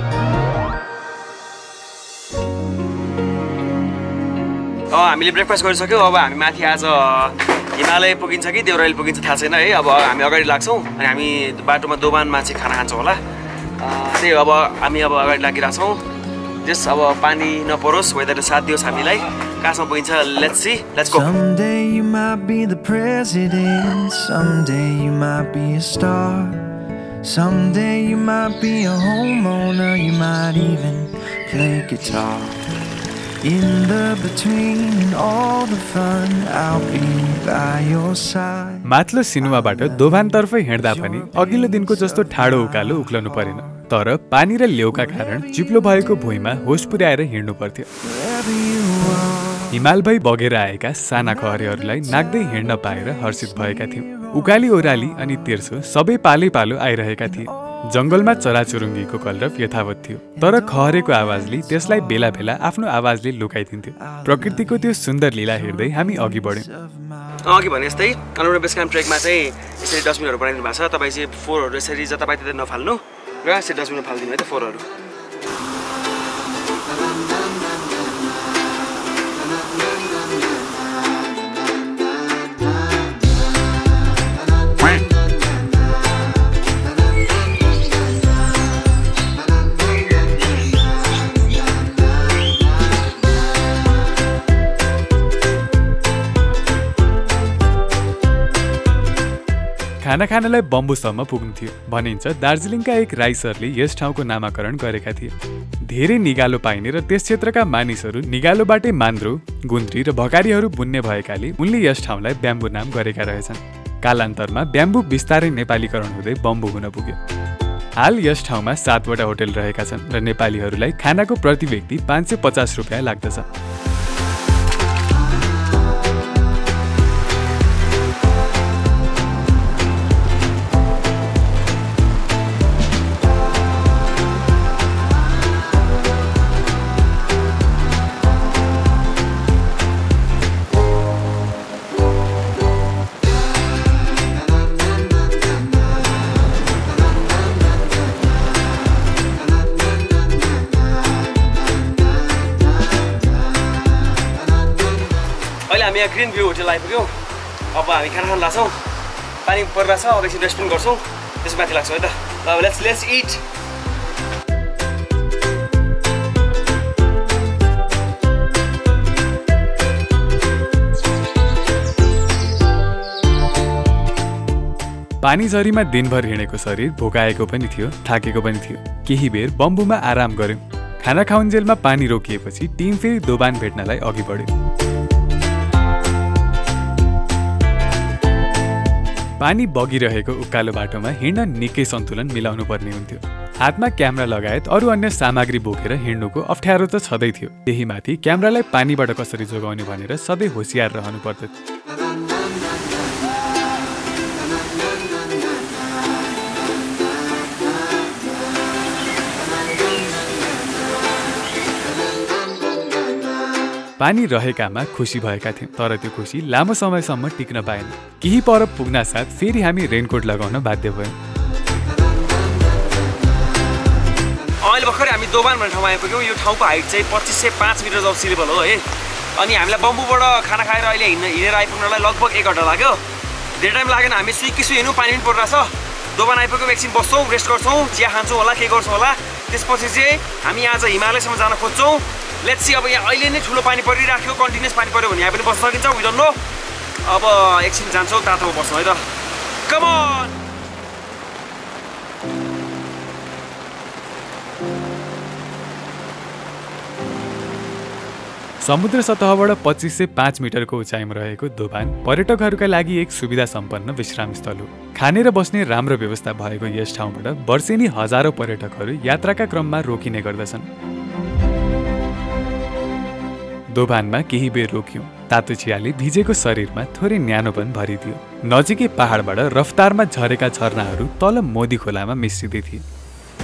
हामीले ब्रेकफास्ट गरिसक्यौँ अब हामी माथि आज हिमालय पुगिन्छ कि देउराली पुगिन्छ थाहा छैन है अब हामी अगाडि लाग्छौँ अनि हामी बाटोमा दोबानमा चाहिँ खाना खान्छौँ होला त्यही अब हामी अब अगाडि लागिरहेछौँ जस अब पानी नपरोस् वेदरले साथ दियोस् हामीलाई कहाँसम्म पुगिन्छ let's see let's go Someday you might be the president. Someday you might be a star. Someday you might be a homeowner. You might even play guitar. In the between all the fun, I'll be by your side. माथिल्लो सिनुवाबाट दोभानतर्फ हिँड्दा पनि अघिल्लो दिनको जस्तो ठाडो उकालो उक्लनु परेन तर पानी र लेउका कारण चिप्लो भएको भुइँमा होस पुर्याएर हिँड्नु पर्थ्यो. हिमाल भई बगेर आएका साना खहरेहरूलाई नाग्दै हिँड्न पाएर हर्षित भएका थियौँ उकाली ओह्राली अनि तेर्सो सबै पालै पालो आइरहेका थिए जङ्गलमा चराचुरुङ्गीको कलरव यथावत थियो। तर खहरेको आवाजले त्यसलाई बेला बेला आफ्नो आवाजले लुकाइदिन्थ्यो। प्रकृतिको त्यो सुन्दर लीला हेर्दै हामी अघि बढ्यौँ। अघि भने जस्तै अनुरा बेस क्याम्प ट्रेकमा चाहिँ यसरी डस्टबिनहरू बनाइदिनु भएको छ। तपाईँ चाहिँ फोहोरहरू यसरी त्यतै नफाल्नु। र यसरी डस्टबिनमा फालिदिनु है त फोहोरहरू खाना खानलाई बम्बुसम्म पुग्नु थियो। भनिन्छ दार्जिलिङका एक राई सरले यस ठाउँको नामाकरण गरेका थिए। धेरै निगालो पाइने र त्यस क्षेत्रका मानिसहरू निगालोबाटै मान्द्रो गुन्द्री र भकारीहरू बुन्ने भएकाले उनले यस ठाउँलाई ब्याम्बु नाम गरेका रहेछन्। कालान्तरमा ब्याम्बु बिस्तारै नेपालीकरण हुँदै बम्बु हुन पुग्यो। हाल यस ठाउँमा सातवटा होटल रहेका छन् र नेपालीहरूलाई खानाको प्रति व्यक्ति पाँच सय पचास रुपियाँ लाग्दछ। होटेल आइपुग्यौँ अब हामी खाना खान लाग्छौँ पानी परिरहेको छ अब एकछिन रेस्ट पनि गर्छौँ। त्यसपछि माथि लाग्छौँ है त। ल लेट्स लेट्स इट पानी झरीमा दिनभर हिँडेको शरीर भोकाएको पनि थियो थाकेको पनि थियो। केही बेर बम्बुमा आराम गर्यौँ खाना खाउन्जेलमा पानी रोकिएपछि टिम फेरि दोबान भेट्नलाई अघि बढ्यो। पानी बगिरहेको उकालो बाटोमा हिँड्न निकै सन्तुलन मिलाउनु पर्ने हुन्थ्यो। हातमा क्यामेरा लगायत अरू अन्य सामग्री बोकेर हिँड्नुको अप्ठ्यारो त छँदै थियो। त्यही माथि क्यामेरालाई पानीबाट कसरी जोगाउने भनेर सधैँ होसियार रहनु पर्दथ्यो। पानी रहेकामा खुसी भएका थियौँ तर त्यो खुसी लामो समयसम्म टिक्न पाएन। केही पर पुग्न साथ फेरि हामी रेनकोट लगाउन बाध्य भयौँ। अहिले भर्खरै हामी दोबान भन्ने ठाउँमा आइपुग्यौँ। यो ठाउँको हाइट चाहिँ पच्चिस सय पाँच मिटर जब सिलेबल हो है। अनि हामीलाई बम्बूबाट खाना खाएर अहिले हिँड्न हिँडेर आइपुग्नलाई लगभग एक घन्टा लाग्यो। धेरै टाइम लागेन। हामी सुइकिसु हिँड्नु पानी पनि परिरहेछ दोबान आइपुग्यौँ एकछिन बस्छौँ रेस्ट गर्छौँ चिया खान्छौँ होला के गर्छौँ होला। त्यसपछि चाहिँ हामी आज हिमालयसम्म जान खोज्छौँ। लेट्स अब यहाँ अहिले नै ठुलो पानी परिराख्यो कन्टिन्युस पानी पऱ्यो भने यहाँ पनि बस्न सकिन्छ विडन नो अब एकछिन जान्छौँ तातोमा बस्छौँ है त। कमन समुद्र सतहबाट पच्चिस सय पाँच मिटरको उचाइमा रहेको दोभान पर्यटकहरूका लागि एक सुविधा सम्पन्न विश्राम स्थल हो। खाने र बस्ने राम्रो व्यवस्था भएको यस ठाउँबाट वर्षेनी हजारौँ पर्यटकहरू यात्राका क्रममा रोकिने गर्दछन्। दोभानमा केही बेर रोक्यौँ। तातो चियाले भिजेको शरीरमा थोरै न्यानोपन भरिदियो। नजिकै पहाडबाट रफ्तारमा झरेका झरनाहरू तल मोदी खोलामा मिश्रिँदै थिए।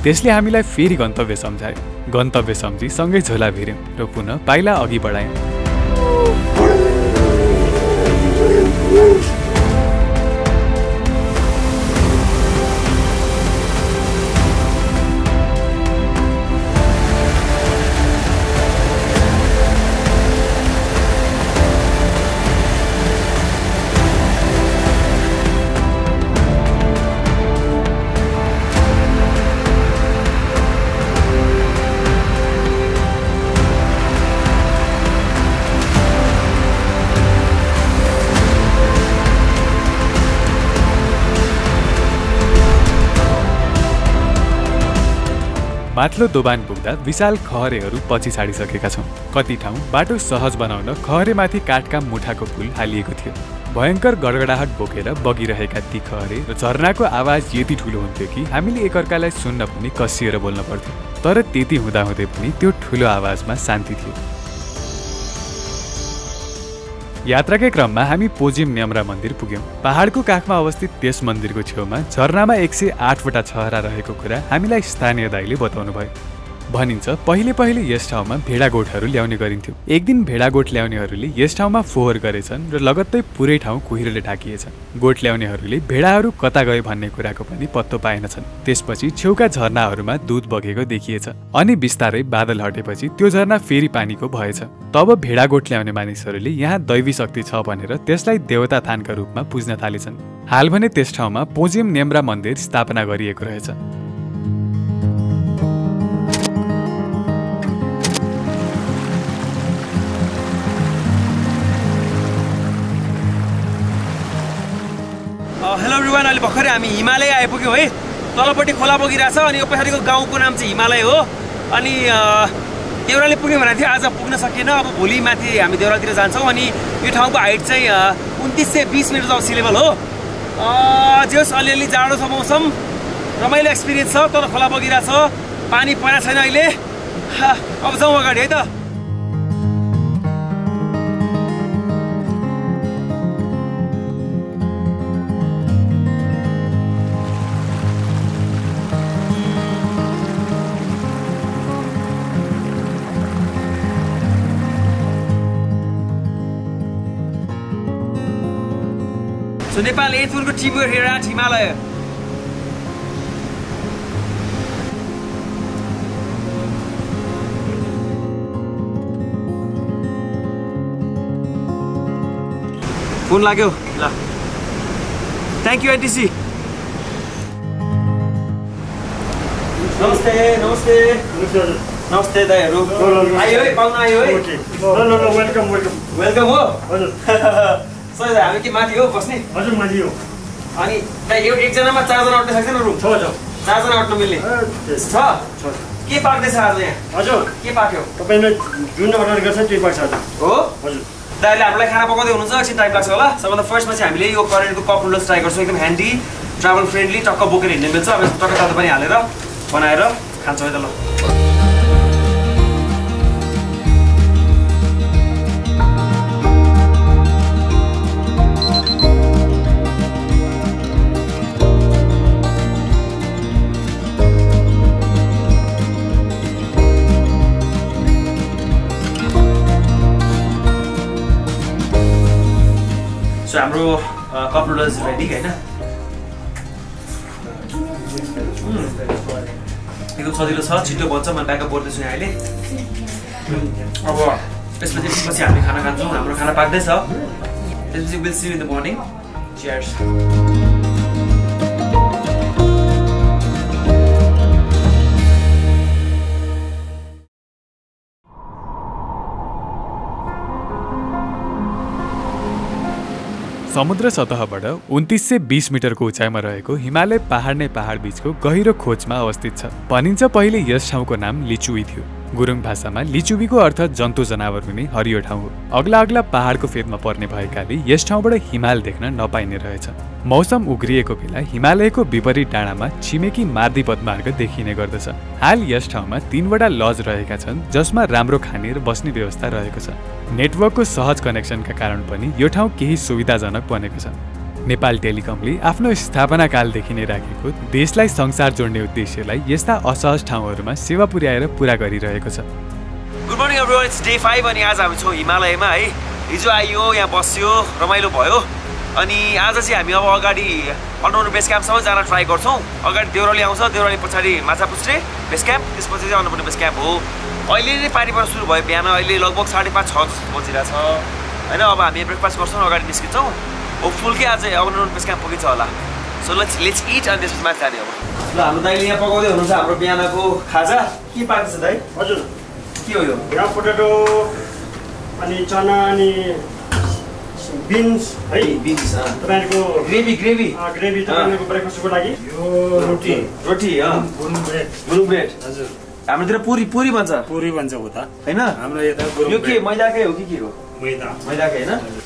त्यसले हामीलाई फेरि गन्तव्य सम्झायो। गन्तव्य सम्झी सँगै झोला भिर्यौँ र पुनः पाइला अघि बढायौँ। माथिल्लो दोबान पुग्दा विशाल खहरेहरू पछि छाडिसकेका छौँ। कति ठाउँ बाटो सहज बनाउन खहरेमाथि काठका मुठाको पुल हालिएको थियो। भयङ्कर गडगडाहट बोकेर बगिरहेका ती खहरे र झरनाको आवाज यति ठुलो हुन्थ्यो कि हामीले एकअर्कालाई सुन्न पनि कसिएर बोल्न पर्थ्यो। तर त्यति हुँदाहुँदै पनि त्यो ठुलो आवाजमा शान्ति थियो। यात्राकै क्रममा हामी पोजिम न्यमरा मन्दिर पुग्यौँ। पहाडको काखमा अवस्थित त्यस मन्दिरको छेउमा झरनामा एक सय आठवटा छहरा रहेको कुरा हामीलाई स्थानीय दाईले बताउनु भयो भनिन्छ पहिले पहिले यस ठाउँमा भेडागोठहरू ल्याउने गरिन्थ्यो। एक दिन भेडागोठ ल्याउनेहरूले यस ठाउँमा फोहोर गरेछन् र लगत्तै पुरै ठाउँ कुहिरोले ढाकिएछ गोठ ल्याउनेहरूले भेडाहरू कता गए भन्ने कुराको पनि पत्तो पाएनछन्। त्यसपछि छेउका झरनाहरूमा दुध बगेको देखिएछ अनि बिस्तारै बादल हटेपछि त्यो झरना फेरि पानीको भएछ। तब भेडागोठ ल्याउने मानिसहरूले यहाँ दैवी शक्ति छ भनेर त्यसलाई देवता थानका रूपमा पुज्न थालेछन्। हाल भने त्यस ठाउँमा पोजियम नेम्रा मन्दिर स्थापना गरिएको रहेछ। हेलो रिवान अहिले भर्खरै हामी हिमालय आइपुग्यौँ है। तलपट्टि खोला बगिरहेछ अनि यो पछाडिको गाउँको नाम चाहिँ हिमालय हो। अनि देउराली पुग्ने भनेको थियो आज पुग्न सकिएन। अब भोलि माथि हामी देउरालीतिर जान्छौँ अनि यो ठाउँको हाइट चाहिँ उन्तिस सय बिस मिटर जब सिलेबल हो। जे होस् अलिअलि जाडो छ मौसम रमाइलो एक्सपिरियन्स छ तर खोला बगिरहेछ पानी परेको छैन अहिले। अब जाउँ अगाडि है त। So Nepal 8th will go teamwork here at Himalaya. Phone लाग्यो? ल। थ्याङ्क यू एनटिसी नमस्ते नमस्ते। नमस्ते। दाईहरू। आयो है पाहुना आयो है। वेलकम वेलकम वेलकम हो? हजुर। सर हामी के माथि हो? बस्ने? हजुर माथि हो। अनि एउटा एकजनामा चारजना अट्न सक्छ न रुम छ चारजना अट्न मिल्ने। छ? के पाक्दैछ आज यहाँ? हजुर। के पाक्यो तपाईँले जुन अर्डर गर्छ त्यही पाक्छ हजुर हो? हजुर। दाइले हामीलाई खाना पकाउँदै हुनुहुन्छ एकछिन टाइम लाग्छ होला। सबभन्दा फर्स्टमा चाहिँ हामीले यो करेन्टको कप नुडल्स ट्राई गर्छौँ। एकदम ह्यान्डी ट्राभल फ्रेन्डली टक्क बोकेर हिँड्ने मिल्छ। अब टक्क तातो पनि हालेर बनाएर खान्छौँ है त ल। सो हाम्रो कप नुडल्स रेडी होइन. एकदम सजिलो छ छिटो बन्छ म ब्याकअप गर्दैछु यहाँ अहिले। अब त्यसपछि एकछिनपछि हामी खाना खान्छौँ हाम्रो खाना पाक्दैछ। त्यसपछि will see in the morning cheers समुद्र सतहबाट उन्तिस सय बिस मिटरको उचाइमा रहेको हिमालय पहाड नै पहाड बीचको गहिरो खोजमा अवस्थित छ। भनिन्छ पहिले यस ठाउँको नाम लिचुवी थियो। गुरुङ भाषामा लिचुवीको अर्थ जन्तु जनावर हुने हरियो ठाउँ हो। अग्ला अग्ला पहाडको फेदमा पर्ने भएकाले यस ठाउँबाट हिमाल देख्न नपाइने रहेछ। मौसम उग्रिएको बेला हिमालयको विपरीत डाँडामा छिमेकी मार्दी पदमार्ग देखिने गर्दछ। हाल यस ठाउँमा तीनवटा लज रहेका छन् जसमा राम्रो खाने र बस्ने व्यवस्था रहेको छ। नेटवर्कको सहज कनेक्सनका कारण पनि यो ठाउँ केही सुविधाजनक बनेको छ। नेपाल टेलिकमले आफ्नो स्थापना कालदेखि नै राखेको देशलाई संसार जोड्ने उद्देश्यलाई यस्ता असहज ठाउँहरूमा सेवा पुर्याएर पुरा गरिरहेको छ। Good morning it's day five अनि आज हामी छौँ हिमालयमा है। हिजो आइयो यहाँ बस्यो रमाइलो भयो। अनि आज चाहिँ हामी अब अगाडि अन्नपूर्ण बेस क्याम्पसम्म जान ट्राई गर्छौँ। अगाडि देउराली आउँछ देउराली पछाडि माछापुच्छ्रे बेस क्याम्प। त्यसपछि चाहिँ अन्नपूर्ण बेस क्याम्प हो। अहिले नै पानी पर्न सुरु भयो बिहान। अहिले लगभग साढे पाँच छ बजिरहेको छ होइन अब हामी ब्रेकफास्ट गर्छौँ अगाडि निस्किन्छौँ। होपफुल के आज अन्नपूर्ण बेस क्याम्प पुगिन्छ होला? सो लेट्स लेट्स इट अनि त्यसपछि माथि जाने अब। ल हाम्रो दाइले यहाँ पकाउँदै हुनुहुन्छ हाम्रो बिहानको खाजा। के पाक्दैछ दाइ हजुर। के हो यो? ग्राम पोटेटो अनि चना अनि बिन्स है? बिन्स तपाईँहरूको ग्रेभी ग्रेभी। ग्रेभी तपाईँहरूको ब्रेकफास्टको लागि। यो रोटी। रोटी ब्रेड। गुरुङ ब्रेड। हजुर। हाम्रोतिर पुरी पुरी भन्छ। पुरी भन्छ उता। होइन? हाम्रो यता यो के। मैदाकै हो कि के हो? मैदा। मैदाकै होइन?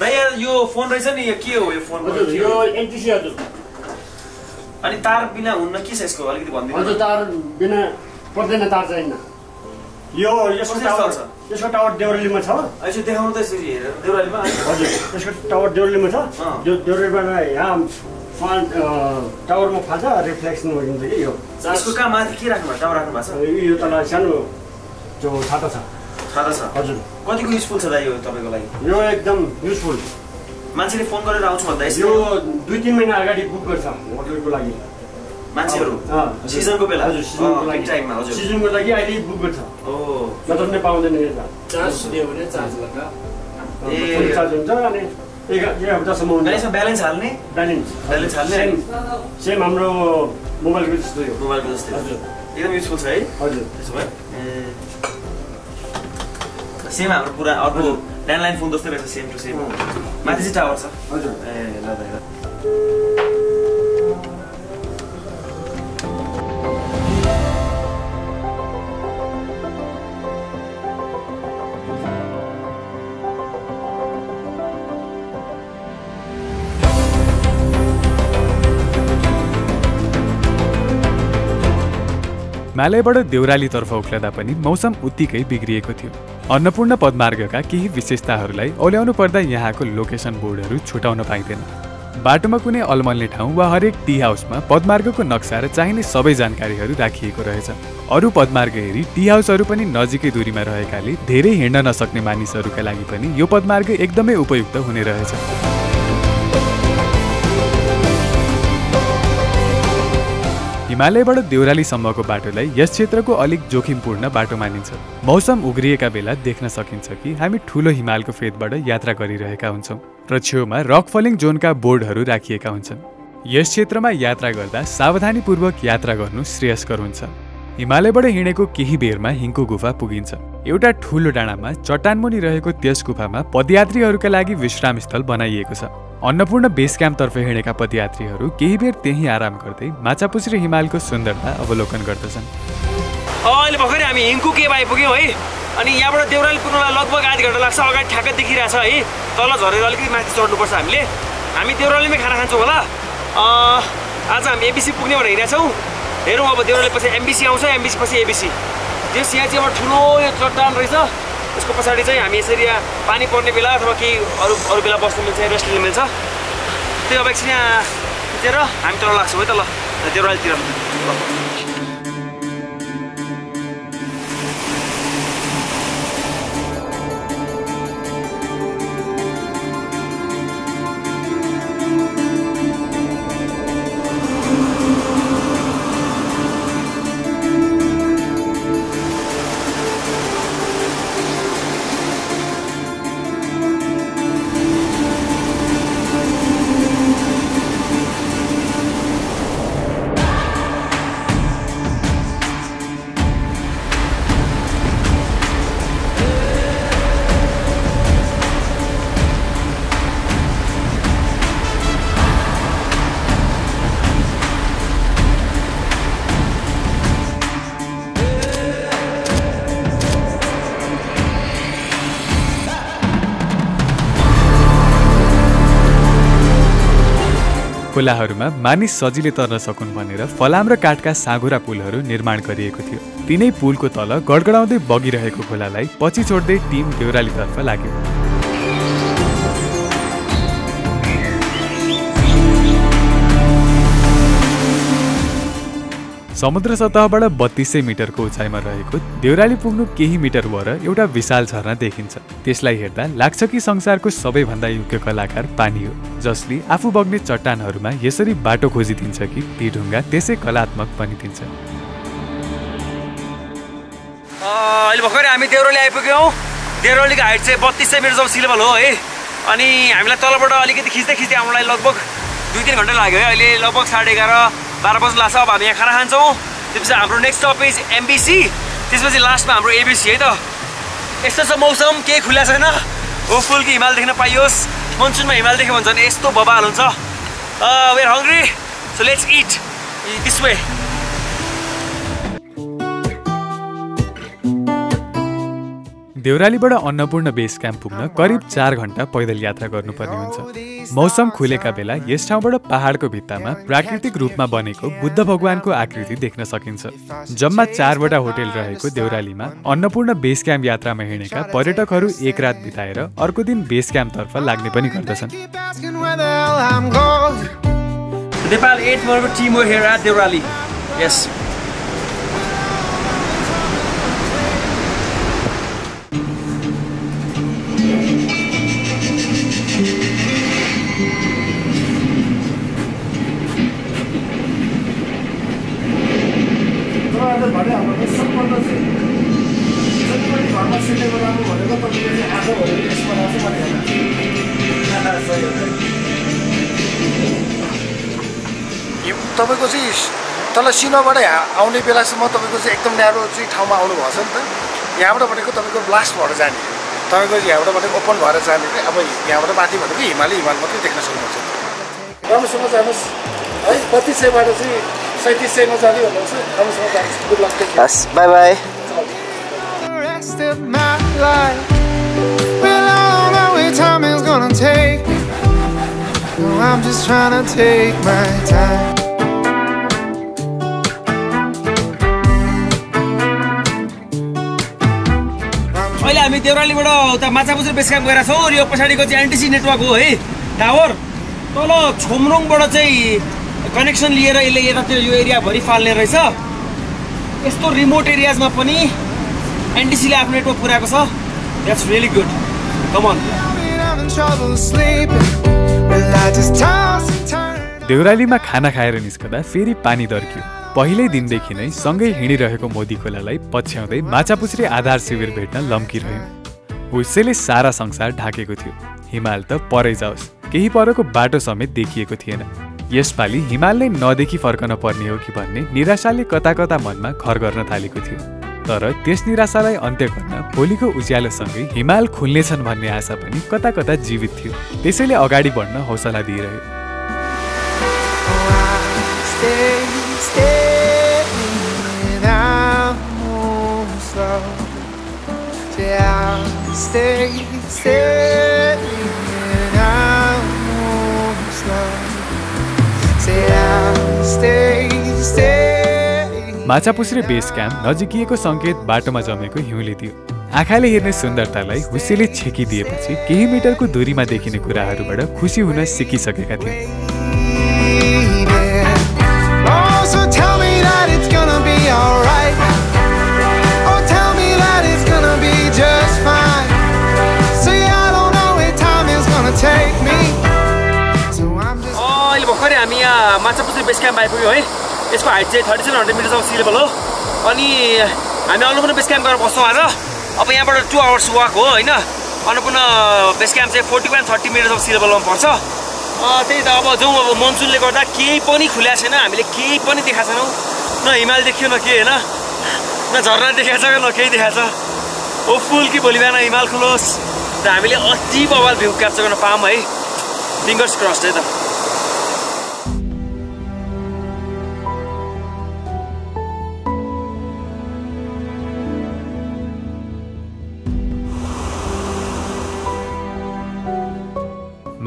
दाइ यहाँ यो फोन रहेछ नि यो के हो यो फोन? हजुर यो एनटिसी हजुर। अनि तार बिना हुन्न के छ यसको? अलिकति हजुर भनिदिनु तार बिना पर्दैन तार चाहिन्न यो यसको टावर चल्छ? यसको टावर देउरालीमा छ। यसो देखाउनु त यसरी हेरेर देउरालीमा? हजुर यसको टावर देउरालीमा छ। देउरालीमा यहाँ टावरमा फाल्छ रिफ्लेक्सन गरिन्छ कि यो। यसको कहाँ माथि के राख्नु भएको टावर राख्नु भएको यो तल सानो जो छाता छ। छ थाहा छ हजुर। कतिको युजफुल छ दाइ यो तपाईँको लागि? यो एकदम युजफुल मान्छेले फोन गरेर आउँछु भन्दा यो दुई तिन महिना अगाडि बुक गर्छ होटलको लागि। मान्छेहरू। सिजनको बेला? हजुर सिजनको लागि। टाइममा हजुर। सिजनको लागि अहिले बुक गर्छ। ओ। नत्र नै पाउँदैन यता चार्ज दियो भने चार्ज लगा ए। चार्ज हुन्छ अनि एक एक हप्तासम्म हुन्छ। यसमा ब्यालेन्स हाल्ने? ब्यालेन्स ब्यालेन्स हाल्ने? सेम सेम हाम्रो मोबाइलको जस्तो यो मोबाइलको जस्तै हजुर। एकदम युजफुल छ है? हजुर। त्यसो भए ए। सेम हाम्रो पुरा अर्को ल्यान्डलाइन फोन जस्तै रहेछ सेम टु सेम माथि चाहिँ टावर छ हजुर ए ल ल ल हिमालयबाट देउरालीतर्फ उक्लदा पनि मौसम उत्तिकै बिग्रिएको थियो। अन्नपूर्ण पदमार्गका केही विशेषताहरूलाई औल्याउनु पर्दा यहाँको लोकेसन बोर्डहरू छुटाउन पाइँदैन। बाटोमा कुनै अलमल्ने ठाउँ वा हरेक टी हाउसमा पदमार्गको नक्सा र चाहिने सबै जानकारीहरू राखिएको रहेछ अरू पदमार्ग हेरी टी हाउसहरू पनि नजिकै दूरीमा रहेकाले धेरै हिँड्न नसक्ने मानिसहरूका लागि पनि यो पदमार्ग एकदमै उपयुक्त हुने रहेछ। हिमालयबाट देउरालीसम्मको बाटोलाई यस क्षेत्रको अलिक जोखिमपूर्ण बाटो मानिन्छ। मौसम उग्रिएका बेला देख्न सकिन्छ कि हामी ठुलो हिमालको फेदबाट यात्रा गरिरहेका हुन्छौँ र छेउमा रक फलिङ जोनका बोर्डहरू राखिएका हुन्छन्। यस क्षेत्रमा यात्रा गर्दा सावधानीपूर्वक यात्रा गर्नु श्रेयस्कर हुन्छ। हिमालयबाट हिँडेको केही बेरमा हिङको गुफा पुगिन्छ। एउटा ठुलो डाँडामा चट्टानमुनि रहेको त्यस गुफामा पदयात्रीहरूका लागि विश्रामस्थल बनाइएको छ। अन्नपूर्ण बेस क्याम्पतर्फ हिँडेका पदयात्रीहरू केही बेर त्यहीँ आराम गर्दै माछापुछ्रे हिमालको सुन्दरता अवलोकन गर्दछन्। अहिले भर्खरै हामी हिङको केब आइपुग्यौँ है। अनि यहाँबाट देउराली पुग्नलाई लगभग आधी घन्टा लाग्छ अगाडि ठ्याक्क देखिरहेछ है। तल झरेर अलिकति माथि चढ्नुपर्छ हामीले। हामी देउरालीमै खाना खान्छौँ होला। आज हामी एबिसी पुग्ने भनेर हिँडेछौँ। हेरौँ अब देउराली पछि एमबिसी आउँछ एमबिसी पछि एबिसी। त्यस यहाँ चाहिँ एउटा ठुलो यो चट्टान रहेछ। त्यसको पछाडि चाहिँ हामी यसरी यहाँ पानी पर्ने बेला अथवा केही अरू अरू बेला बस्नु मिल्छ रेस्ट लिनु मिल्छ। त्यो अब एकछिन यहाँ खिचेर हामी तल लाग्छौँ है त ल देउरालीतिर खोलाहरूमा मानिस सजिलै तर्न सकुन् भनेर फलाम र काठका साँघुरा पुलहरू निर्माण गरिएको थियो। तिनै पुलको तल गडगडाउँदै बगिरहेको खोलालाई पछि छोड्दै टिम देउरालीतर्फ लाग्यो। समुद्र सतहबाट बत्तिसै मिटरको उचाइमा रहेको देउराली पुग्नु केही मिटर वर एउटा विशाल झरना देखिन्छ। त्यसलाई हेर्दा लाग्छ कि संसारको सबैभन्दा योग्य कलाकार पानी हो जसले आफू बग्ने चट्टानहरूमा यसरी बाटो खोजिदिन्छ कि ती ढुङ्गा त्यसै कलात्मक बनिदिन्छ। अहिले भर्खरै हामी देउराली आइपुग्यौँ। देउरालीको हाइट चाहिँ बत्तिस सय मिटर जब सी लेभल हो है। अनि हामीलाई तलबाट अलिकति खिच्दै खिच्दै आउनलाई लगभग दुई तिन घन्टा लाग्यो है। अहिले लगभग साढे एघार बाह्र बजी लाग्छ। अब हामी यहाँ खाना खान्छौँ। त्यसपछि हाम्रो नेक्स्ट स्टपेज एमबिसी त्यसपछि लास्टमा हाम्रो एबिसी है त। यस्तो छ मौसम केही खुला छैन। होपफुल कि हिमाल देख्न पाइयोस्। मनसुनमा हिमाल देख्यो भने यस्तो बबाल हुन्छ। We're hungry so let's eat this way देउरालीबाट Annapurna base camp पुग्न करिब चार घन्टा पैदल यात्रा गर्नुपर्ने हुन्छ। मौसम खुलेका बेला यस ठाउँबाट पहाडको भित्तामा प्राकृतिक रूपमा बनेको बुद्ध भगवानको आकृति देख्न सकिन्छ। जम्मा चारवटा होटेल रहेको देउरालीमा अन्नपूर्ण बेस क्याम्प यात्रामा हिँडेका पर्यटकहरू एक रात बिताएर अर्को दिन बेस क्याम्पतर्फ लाग्ने पनि गर्दछन्। नेपाल एट टिम हो एट देउराली यस तल सिनोबाट आउने बेलासम्म तपाईँको चाहिँ एकदम न्यारो चाहिँ ठाउँमा आउनु भएको छ नि त। यहाँबाट भनेको तपाईँको ब्लास्ट भएर जाने। तपाईँको यहाँबाट भनेको ओपन भएर जाने कि अब यहाँबाट माथि भनेको हिमाली हिमाल मात्रै देख्न सक्नुहुन्छ। राम्रोसँग जानुहोस्। है बत्तिस सयबाट चाहिँ सैँतिस सयमा जाने भन्नुहुन्छ? राम्रोसँग जानुहोस्। गुड लक हस् bye bye rest of my life. Well, I don't know where time is gonna take. No, I'm just trying to take my time. हामी देउरालीबाट उता माछापुछ्रे बेस क्याम्प गएर छौँ यो पछाडिको चाहिँ एनटिसी नेटवर्क हो है। टावर तल छोमरोङबाट चाहिँ कनेक्सन लिएर यसले यता त्यो यो एरियाभरि फाल्ने रहेछ। यस्तो रिमोट एरियाजमा पनि एनटिसीले आफ्नो नेटवर्क पुऱ्याएको छ। That's really good come on. देउरालीमा खाना खाएर निस्कँदा फेरि पानी दर्कियो। पहिल्यै दिनदेखि नै सँगै हिँडिरहेको मोदी खोलालाई पछ्याउँदै माछापुछ्रे आधार शिविर भेट्न लम्किरह्यो। उसैले सारा संसार ढाकेको थियो। हिमाल त परै जाओस्। केही परको बाटो समेत देखिएको थिएन। यसपालि हिमाल नै नदेखि फर्कन पर्ने हो कि भन्ने निराशाले कता कता मनमा घर गर्न थालेको थियो। तर त्यस निराशालाई अन्त्य गर्न भोलिको उज्यालोसँगै हिमाल खुल्नेछन् भन्ने आशा पनि कता कता जीवित थियो। त्यसैले अगाडि बढ्न हौसला दिइरह्यो। I'll stay, बेस क्याम्प नजिकिएको सङ्केत बाटोमा जमेको हिउँले दियो आँखाले हेर्ने सुन्दरतालाई हुसेले छेकिदिएपछि केही मिटरको दूरीमा देखिने कुराहरूबाट खुसी हुन सिकिसकेका Oh, be alright. Machhapuchhre base camp आइपुग्यो है। यसको हाइट चाहिँ थर्टी सेभेन हन्ड्रेड मिटरसम्म सी हो। अनि हामी अन्नपूर्ण बेस क्याम्प गएर बस्छौँ आज। अब यहाँबाट टु आवर्स वाक हो होइन? अन्नपूर्ण बेस क्याम्प चाहिँ फोर्टी वान थर्टी मिटरसम्म सी लेभलमा पर्छ त्यही त अब जाउँ अब मनसुनले गर्दा केही पनि खुल्या छैन। हामीले केही पनि देखाएको छैनौँ। न हिमाल देखियो न के होइन? न झर्ना देखाएको छ न केही देखाएको छ। हो फुल कि भोलि बिहान हिमाल खुलोस्। र हामीले अति बवाल भ्यू क्याप्चर गर्न पाऊँ है। फिङ्गर्स क्रस्ट है त।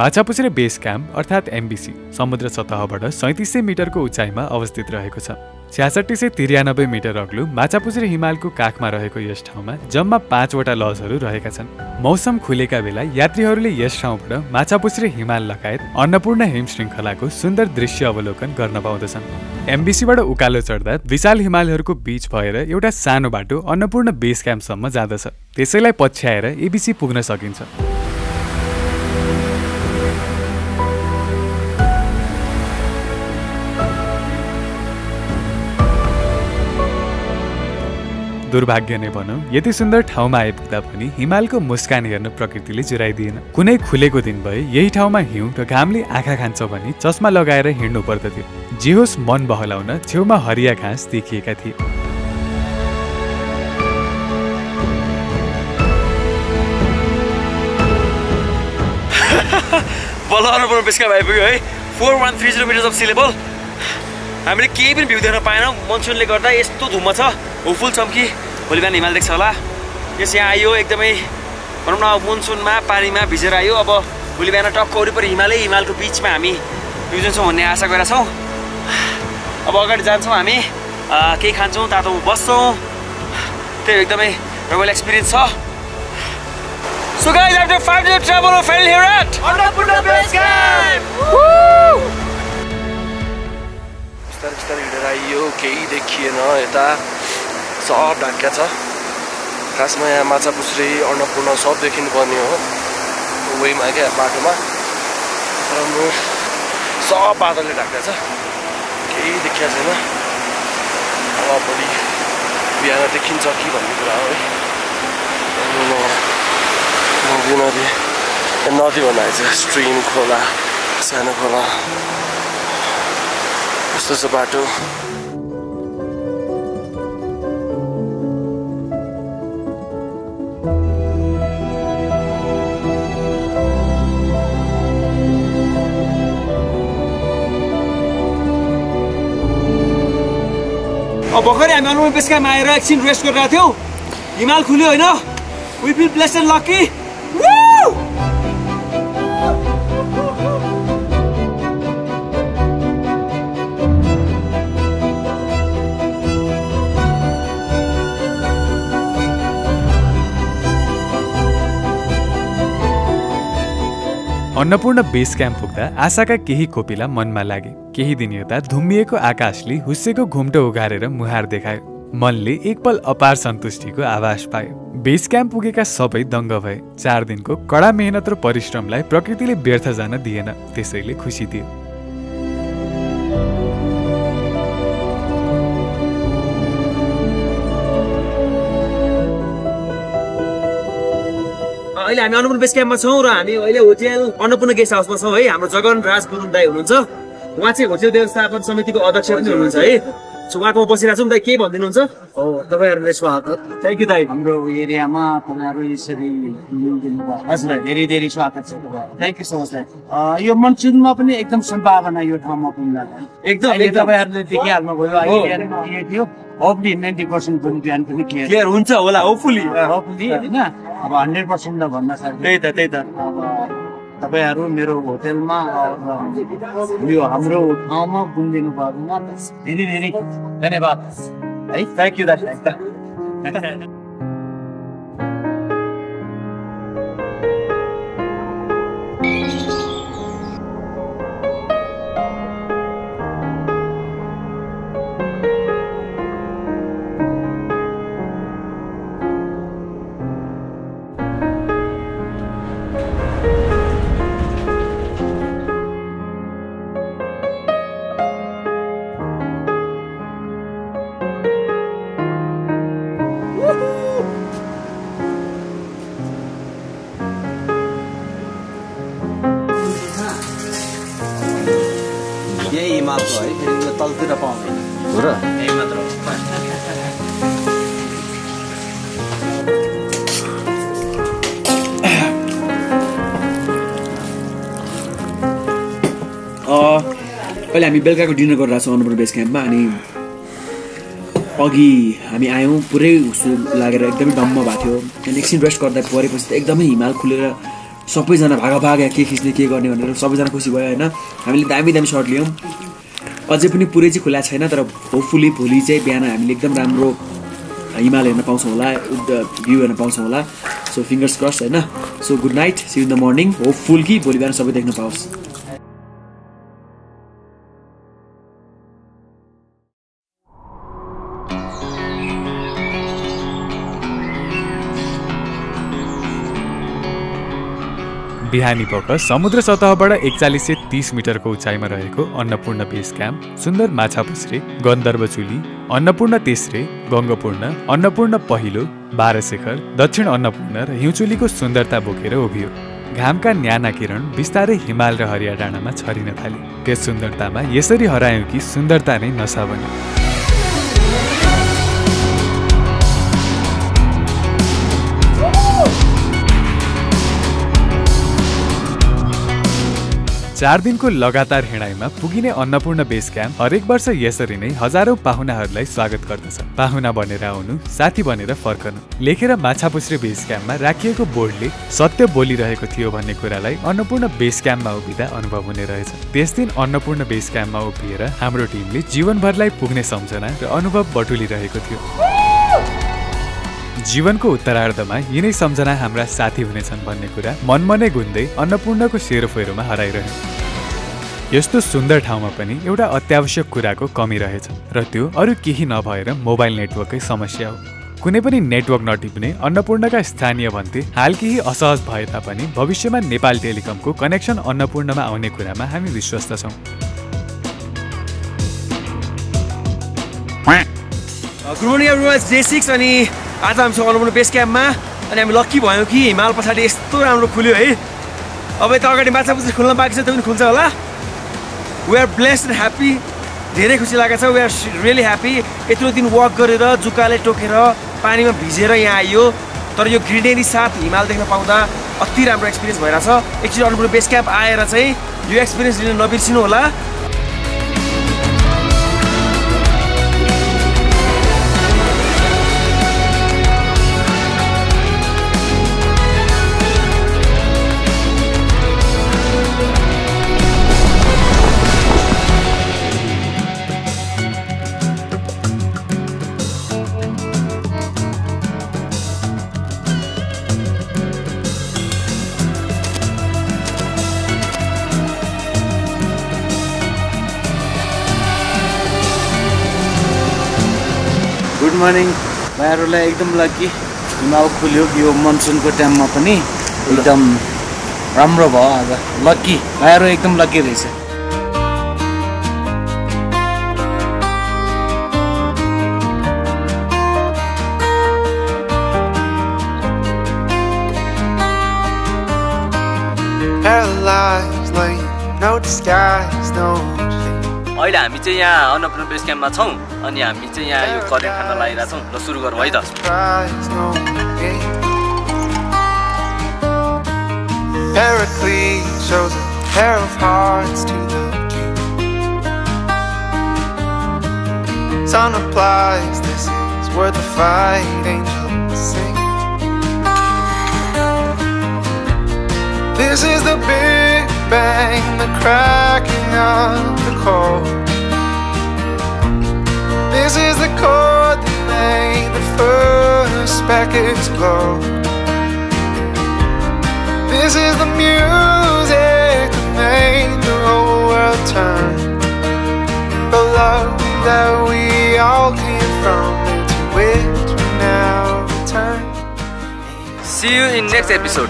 माछापुछ्रे बेस क्याम्प अर्थात् एमबिसी समुद्र सतहबाट सैँतिस सय मिटरको उचाइमा अवस्थित रहेको छ। छ्यासठी सय त्रियानब्बे मिटर अग्लो माछापुछ्रे हिमालको काखमा रहेको यस ठाउँमा जम्मा पाँचवटा लजहरू रहेका छन्। मौसम खुलेका बेला यात्रीहरूले यस ठाउँबाट माछापुछ्रे हिमाल लगायत अन्नपूर्ण हिम श्रृङ्खलाको सुन्दर दृश्य अवलोकन गर्न पाउँदछन्। एमबिसीबाट उकालो चढ्दा विशाल हिमालहरूको बीच भएर एउटा सानो बाटो अन्नपूर्ण बेस क्याम्पसम्म जाँदछ। त्यसैलाई पछ्याएर एबिसी पुग्न सकिन्छ। दुर्भाग्य नै भनौँ यति सुन्दर ठाउँमा आइपुग्दा पनि हिमालको मुस्कान हेर्न प्रकृतिले जुराइदिएन। कुनै खुलेको दिन भए यही ठाउँमा हिउँ र घामले आँखा खान्छ भने चस्मा लगाएर हिँड्नु पर्दथ्यो। जे होस् मन बहलाउन छेउमा हरिया घाँस देखिएका थिए। बल्ल अन्नपूर्ण बेस क्याम्प आइपुग्यो है। Four one three zero metres of sea level हामीले केही पनि भ्यू देख्न पाएनौँ। मनसुनले गर्दा यस्तो धुम्म छ। होपफुल छौँ कि भोलि बिहान हिमाल देख्छ होला। यस यहाँ आयो एकदमै भनौँ न मनसुनमा पानीमा भिजेर आयो अब भोलि बिहान टक्क वरिपरि हिमालै हिमालको बिचमा हामी बिउजन्छौँ भन्ने आशा गरेका छौँ अब अगाडि जान्छौँ हामी। केही खान्छौँ तातोमा बस्छौँ। त्यो एकदमै रमाइलो एक्सपिरियन्स छ। So guys, after five day travel, we finally here at Annapurna Base Camp. बिस्तारै बिस्तारै हिँडेर आइयो केही देखिएन यता सब ढाक्या छ खासमा यहाँ माछा पुछ्री अन्नपूर्ण सब देखिनु पर्ने हो वेमा क्या बाटोमा राम्रो सब बादलले ढाक्या छ केही देखिया छैन अब भोलि बिहान देखिन्छ कि भन्ने कुरा हो है नदी नदी नदी भन्दाखेरि चाहिँ स्ट्रिम खोला सानो खोला कस्तो छ बाटो। भर्खरै हामी अनुमान बेसकामा आएर एकछिन रेस्ट गरिरहेको थियौँ। हिमाल खुल्यो होइन? We feel bless and lucky Annapurna base camp पुग्दा आशाका केही कोपिला मनमा लागे। केही दिन यता धुम्मिएको आकाशले हुस्सेको घुम्टो उघारेर मुहार देखायो। मनले एकपल अपार सन्तुष्टिको आभास पायो। बेस क्याम्प पुगेका सबै दङ्ग भए। चार दिनको कडा मेहनत र परिश्रमलाई प्रकृतिले व्यर्थ जान दिएन। त्यसैले खुसी दियो अहिले हामी अन्नपूर्ण बेस क्याम्पमा छौँ र हामी अहिले होटेल अन्नपूर्ण गेस्ट हाउसमा छौँ है। हाम्रो जगन राज गुरुङ दाई हुनुहुन्छ। उहाँ चाहिँ होटेल व्यवस्थापन समितिको अध्यक्ष पनि हुनुहुन्छ है। सो उहाँको बसिरहेको छु। दाई के भनिदिनुहुन्छ? हो तपाईँहरूलाई स्वागत। थ्याङ्क यू दाइ हाम्रो एरियामा तपाईँहरू यसरी हजुर धेरै धेरै स्वागत छ थ्याङ्क यू सो मच अँ, यो मनसुनमा पनि एकदम सम्भावना यो ठाउँमा अहिले एकदम। तपाईँहरूले देखिहाल्नुभयो। होपली नाइन्टी पर्सेन्ट पनि बिहान पनि क्लियर क्लियर हुन्छ होला होपफुली होपली होइन। अब हन्ड्रेड पर्सेन्ट त भन्न सक्दैन त्यही त त्यही त। अब तपाईँहरू मेरो होटेलमा यो हाम्रो ठाउँमा घुमिदिनु भएकोमा धेरै धेरै धन्यवाद। है थ्याङ्क यू दाई अहिले हामी बेलुकाको डिनर गरिरहेको छौँ अन्नपूर्ण बेस क्याम्पमा अनि अघि हामी आयौँ पुरै उसो लागेर एकदमै डम्म भएको थियो। अनि एकछिन रेस्ट गर्दा परेपछि त एकदमै हिमाल खुलेर सबैजना भागा भागा के खिच्ने के गर्ने भनेर सबैजना खुसी भयो होइन? हामीले दामी दामी सर्ट लियौँ। अझै पनि पुरै चाहिँ खुला छैन तर होपफुली भोलि चाहिँ बिहान हामीले एकदम राम्रो हिमाल हेर्न पाउँछौँ होला भ्यू हेर्न पाउँछौँ होला। सो फिङ्गर्स क्रस होइन? So good night see in the morning hopeful कि भोलि बिहान सबै देख्न पाओस्। बिहानी पख समुद्र सतहबाट एकचालिस सय तिस मिटरको उचाइमा रहेको अन्नपूर्ण बेस क्याम्प सुन्दर माछा पुछ्रे गन्धर्व चुली अन्नपूर्ण तेस्रे गङ्गपूर्ण अन्नपूर्ण पहिलो बाह्रशेखर दक्षिण अन्नपूर्ण र हिउँचुलीको सुन्दरता बोकेर उभियो। घामका न्याना किरण बिस्तारै हिमाल र हरिया डाँडामा छरिन थाले। त्यस सुन्दरतामा यसरी हरायौँ कि सुन्दरता नै नसा बन्यो चार दिनको लगातार हिँडाइमा पुगिने अन्नपूर्ण बेस क्याम्प हरेक वर्ष यसरी नै हजारौं पाहुनाहरूलाई स्वागत गर्दछ। पाहुना बनेर आउनु साथी बनेर फर्कनु। लेखेर माछापुछ्रे बेस क्याम्पमा राखिएको बोर्डले सत्य बोलिरहेको थियो भन्ने कुरालाई अन्नपूर्ण बेस क्याम्पमा उभिँदा अनुभव हुने रहेछ। त्यस दिन अन्नपूर्ण बेस क्याम्पमा उभिएर हाम्रो टिमले जीवनभरलाई पुग्ने सम्झना र अनुभव बटुलिरहेको थियो। जीवनको उत्तरार्धमा यिनै सम्झना हाम्रा साथी हुनेछन् भन्ने कुरा मनमनै गुन्दै अन्नपूर्णको सेरोफेरोमा हराइरह्यो। यस्तो सुन्दर ठाउँमा पनि एउटा अत्यावश्यक कुराको कमी रहेछ र त्यो अरू केही नभएर मोबाइल नेटवर्ककै समस्या हो। कुनै पनि नेटवर्क नटिप्ने अन्नपूर्णका स्थानीय भन्थे हाल केही असहज भए तापनि भविष्यमा नेपाल टेलिकमको कनेक्सन अन्नपूर्णमा आउने कुरामा हामी विश्वस्त छौँ। Good morning everyone day six अनि आज हामीसँग अन्नपूर्ण बेस क्याम्पमा। अनि हामी लक्की भयौँ कि हिमाल पछाडि यस्तो राम्रो खुल्यो है। अब यता अगाडि माछा पुछी खुल्न बाँकी छ त्यो पनि खुल्छ होला। We are blessed and happy धेरै खुसी लागेको छ। वी आर रियली ह्याप्पी यत्रो दिन वक गरेर जुकाले टोकेर पानीमा भिजेर यहाँ आइयो। तर यो ग्रिनेरी साथ हिमाल देख्न पाउँदा अति राम्रो एक्सपिरियन्स भइरहेछ। एकचोटि अन्नपूर्ण बेस क्याम्प आएर चाहिँ यो एक्सपिरियन्स लिन नबिर्सिनु होला। मर्निङ भाइहरूलाई एकदम लकी हिमाल खुल्यो यो मनसुनको टाइममा पनि एकदम राम्रो भयो आज। लक्की भाइहरू एकदम लक्की रहेछ। अहिले हामी चाहिँ यहाँ अन्नपूर्ण बेस क्याम्पमा छौँ। अनि हामी चाहिँ यहाँ यो कदेन खान लागिरहेको छौँ ल सुरु गरौँ है त Surprise, no gate. Pericles shows a pair of hearts to the king. Sun applies, this is worth the fight, angels sing. This is the big bang, the cracking of the code. the first blow. This is the music that made the whole world turn. The love that we all came from, which we now return. See you in next episode.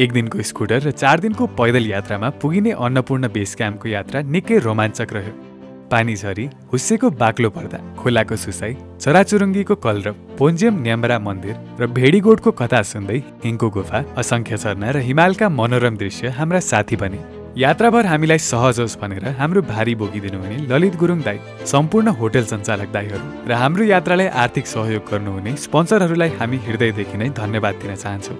एक दिनको स्कुटर र चार दिनको पैदल यात्रामा पुगिने अन्नपूर्ण बेस क्याम्पको यात्रा निकै रोमाञ्चक रह्यो। पानी झरी हुस्सेको बाक्लो पर्दा खोलाको सुसाई चराचुरुङ्गीको कलरव पोन्जियम न्याम्रा मन्दिर र भेडीगोठको कथा सुन्दै हिङको गुफा असङ्ख्य झरना र हिमालका मनोरम दृश्य हाम्रा साथी बने। यात्राभर हामीलाई सहज होस् भनेर हाम्रो भारी बोकिदिनु हुने ललित गुरुङ दाई सम्पूर्ण होटल सञ्चालक दाईहरू र हाम्रो यात्रालाई आर्थिक सहयोग गर्नुहुने स्पोन्सरहरूलाई हामी हृदयदेखि नै धन्यवाद दिन चाहन्छौँ।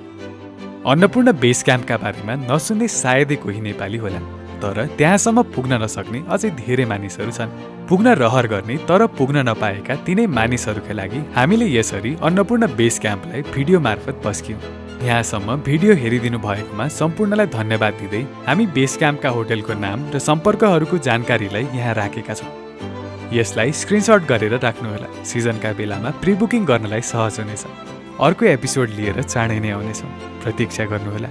अन्नपूर्ण बेस क्याम्पका बारेमा नसुन्ने सायदै कोही नेपाली होला तर त्यहाँसम्म पुग्न नसक्ने अझै धेरै मानिसहरू छन्। पुग्न रहर गर्ने तर पुग्न नपाएका तिनै मानिसहरूका लागि हामीले यसरी अन्नपूर्ण बेस क्याम्पलाई भिडियो मार्फत पस्क्यौँ यहाँसम्म भिडियो हेरिदिनु भएकोमा सम्पूर्णलाई धन्यवाद दिँदै हामी बेस क्याम्पका होटलको नाम र सम्पर्कहरूको जानकारीलाई यहाँ राखेका छौँ। यसलाई स्क्रिनसट गरेर राख्नुहोला। सिजनका बेलामा प्रि बुकिङ गर्नलाई सहज हुनेछ। अर्को एपिसोड लिएर चाँडै नै आउनेछौँ। प्रतीक्षा गर्नुहोला।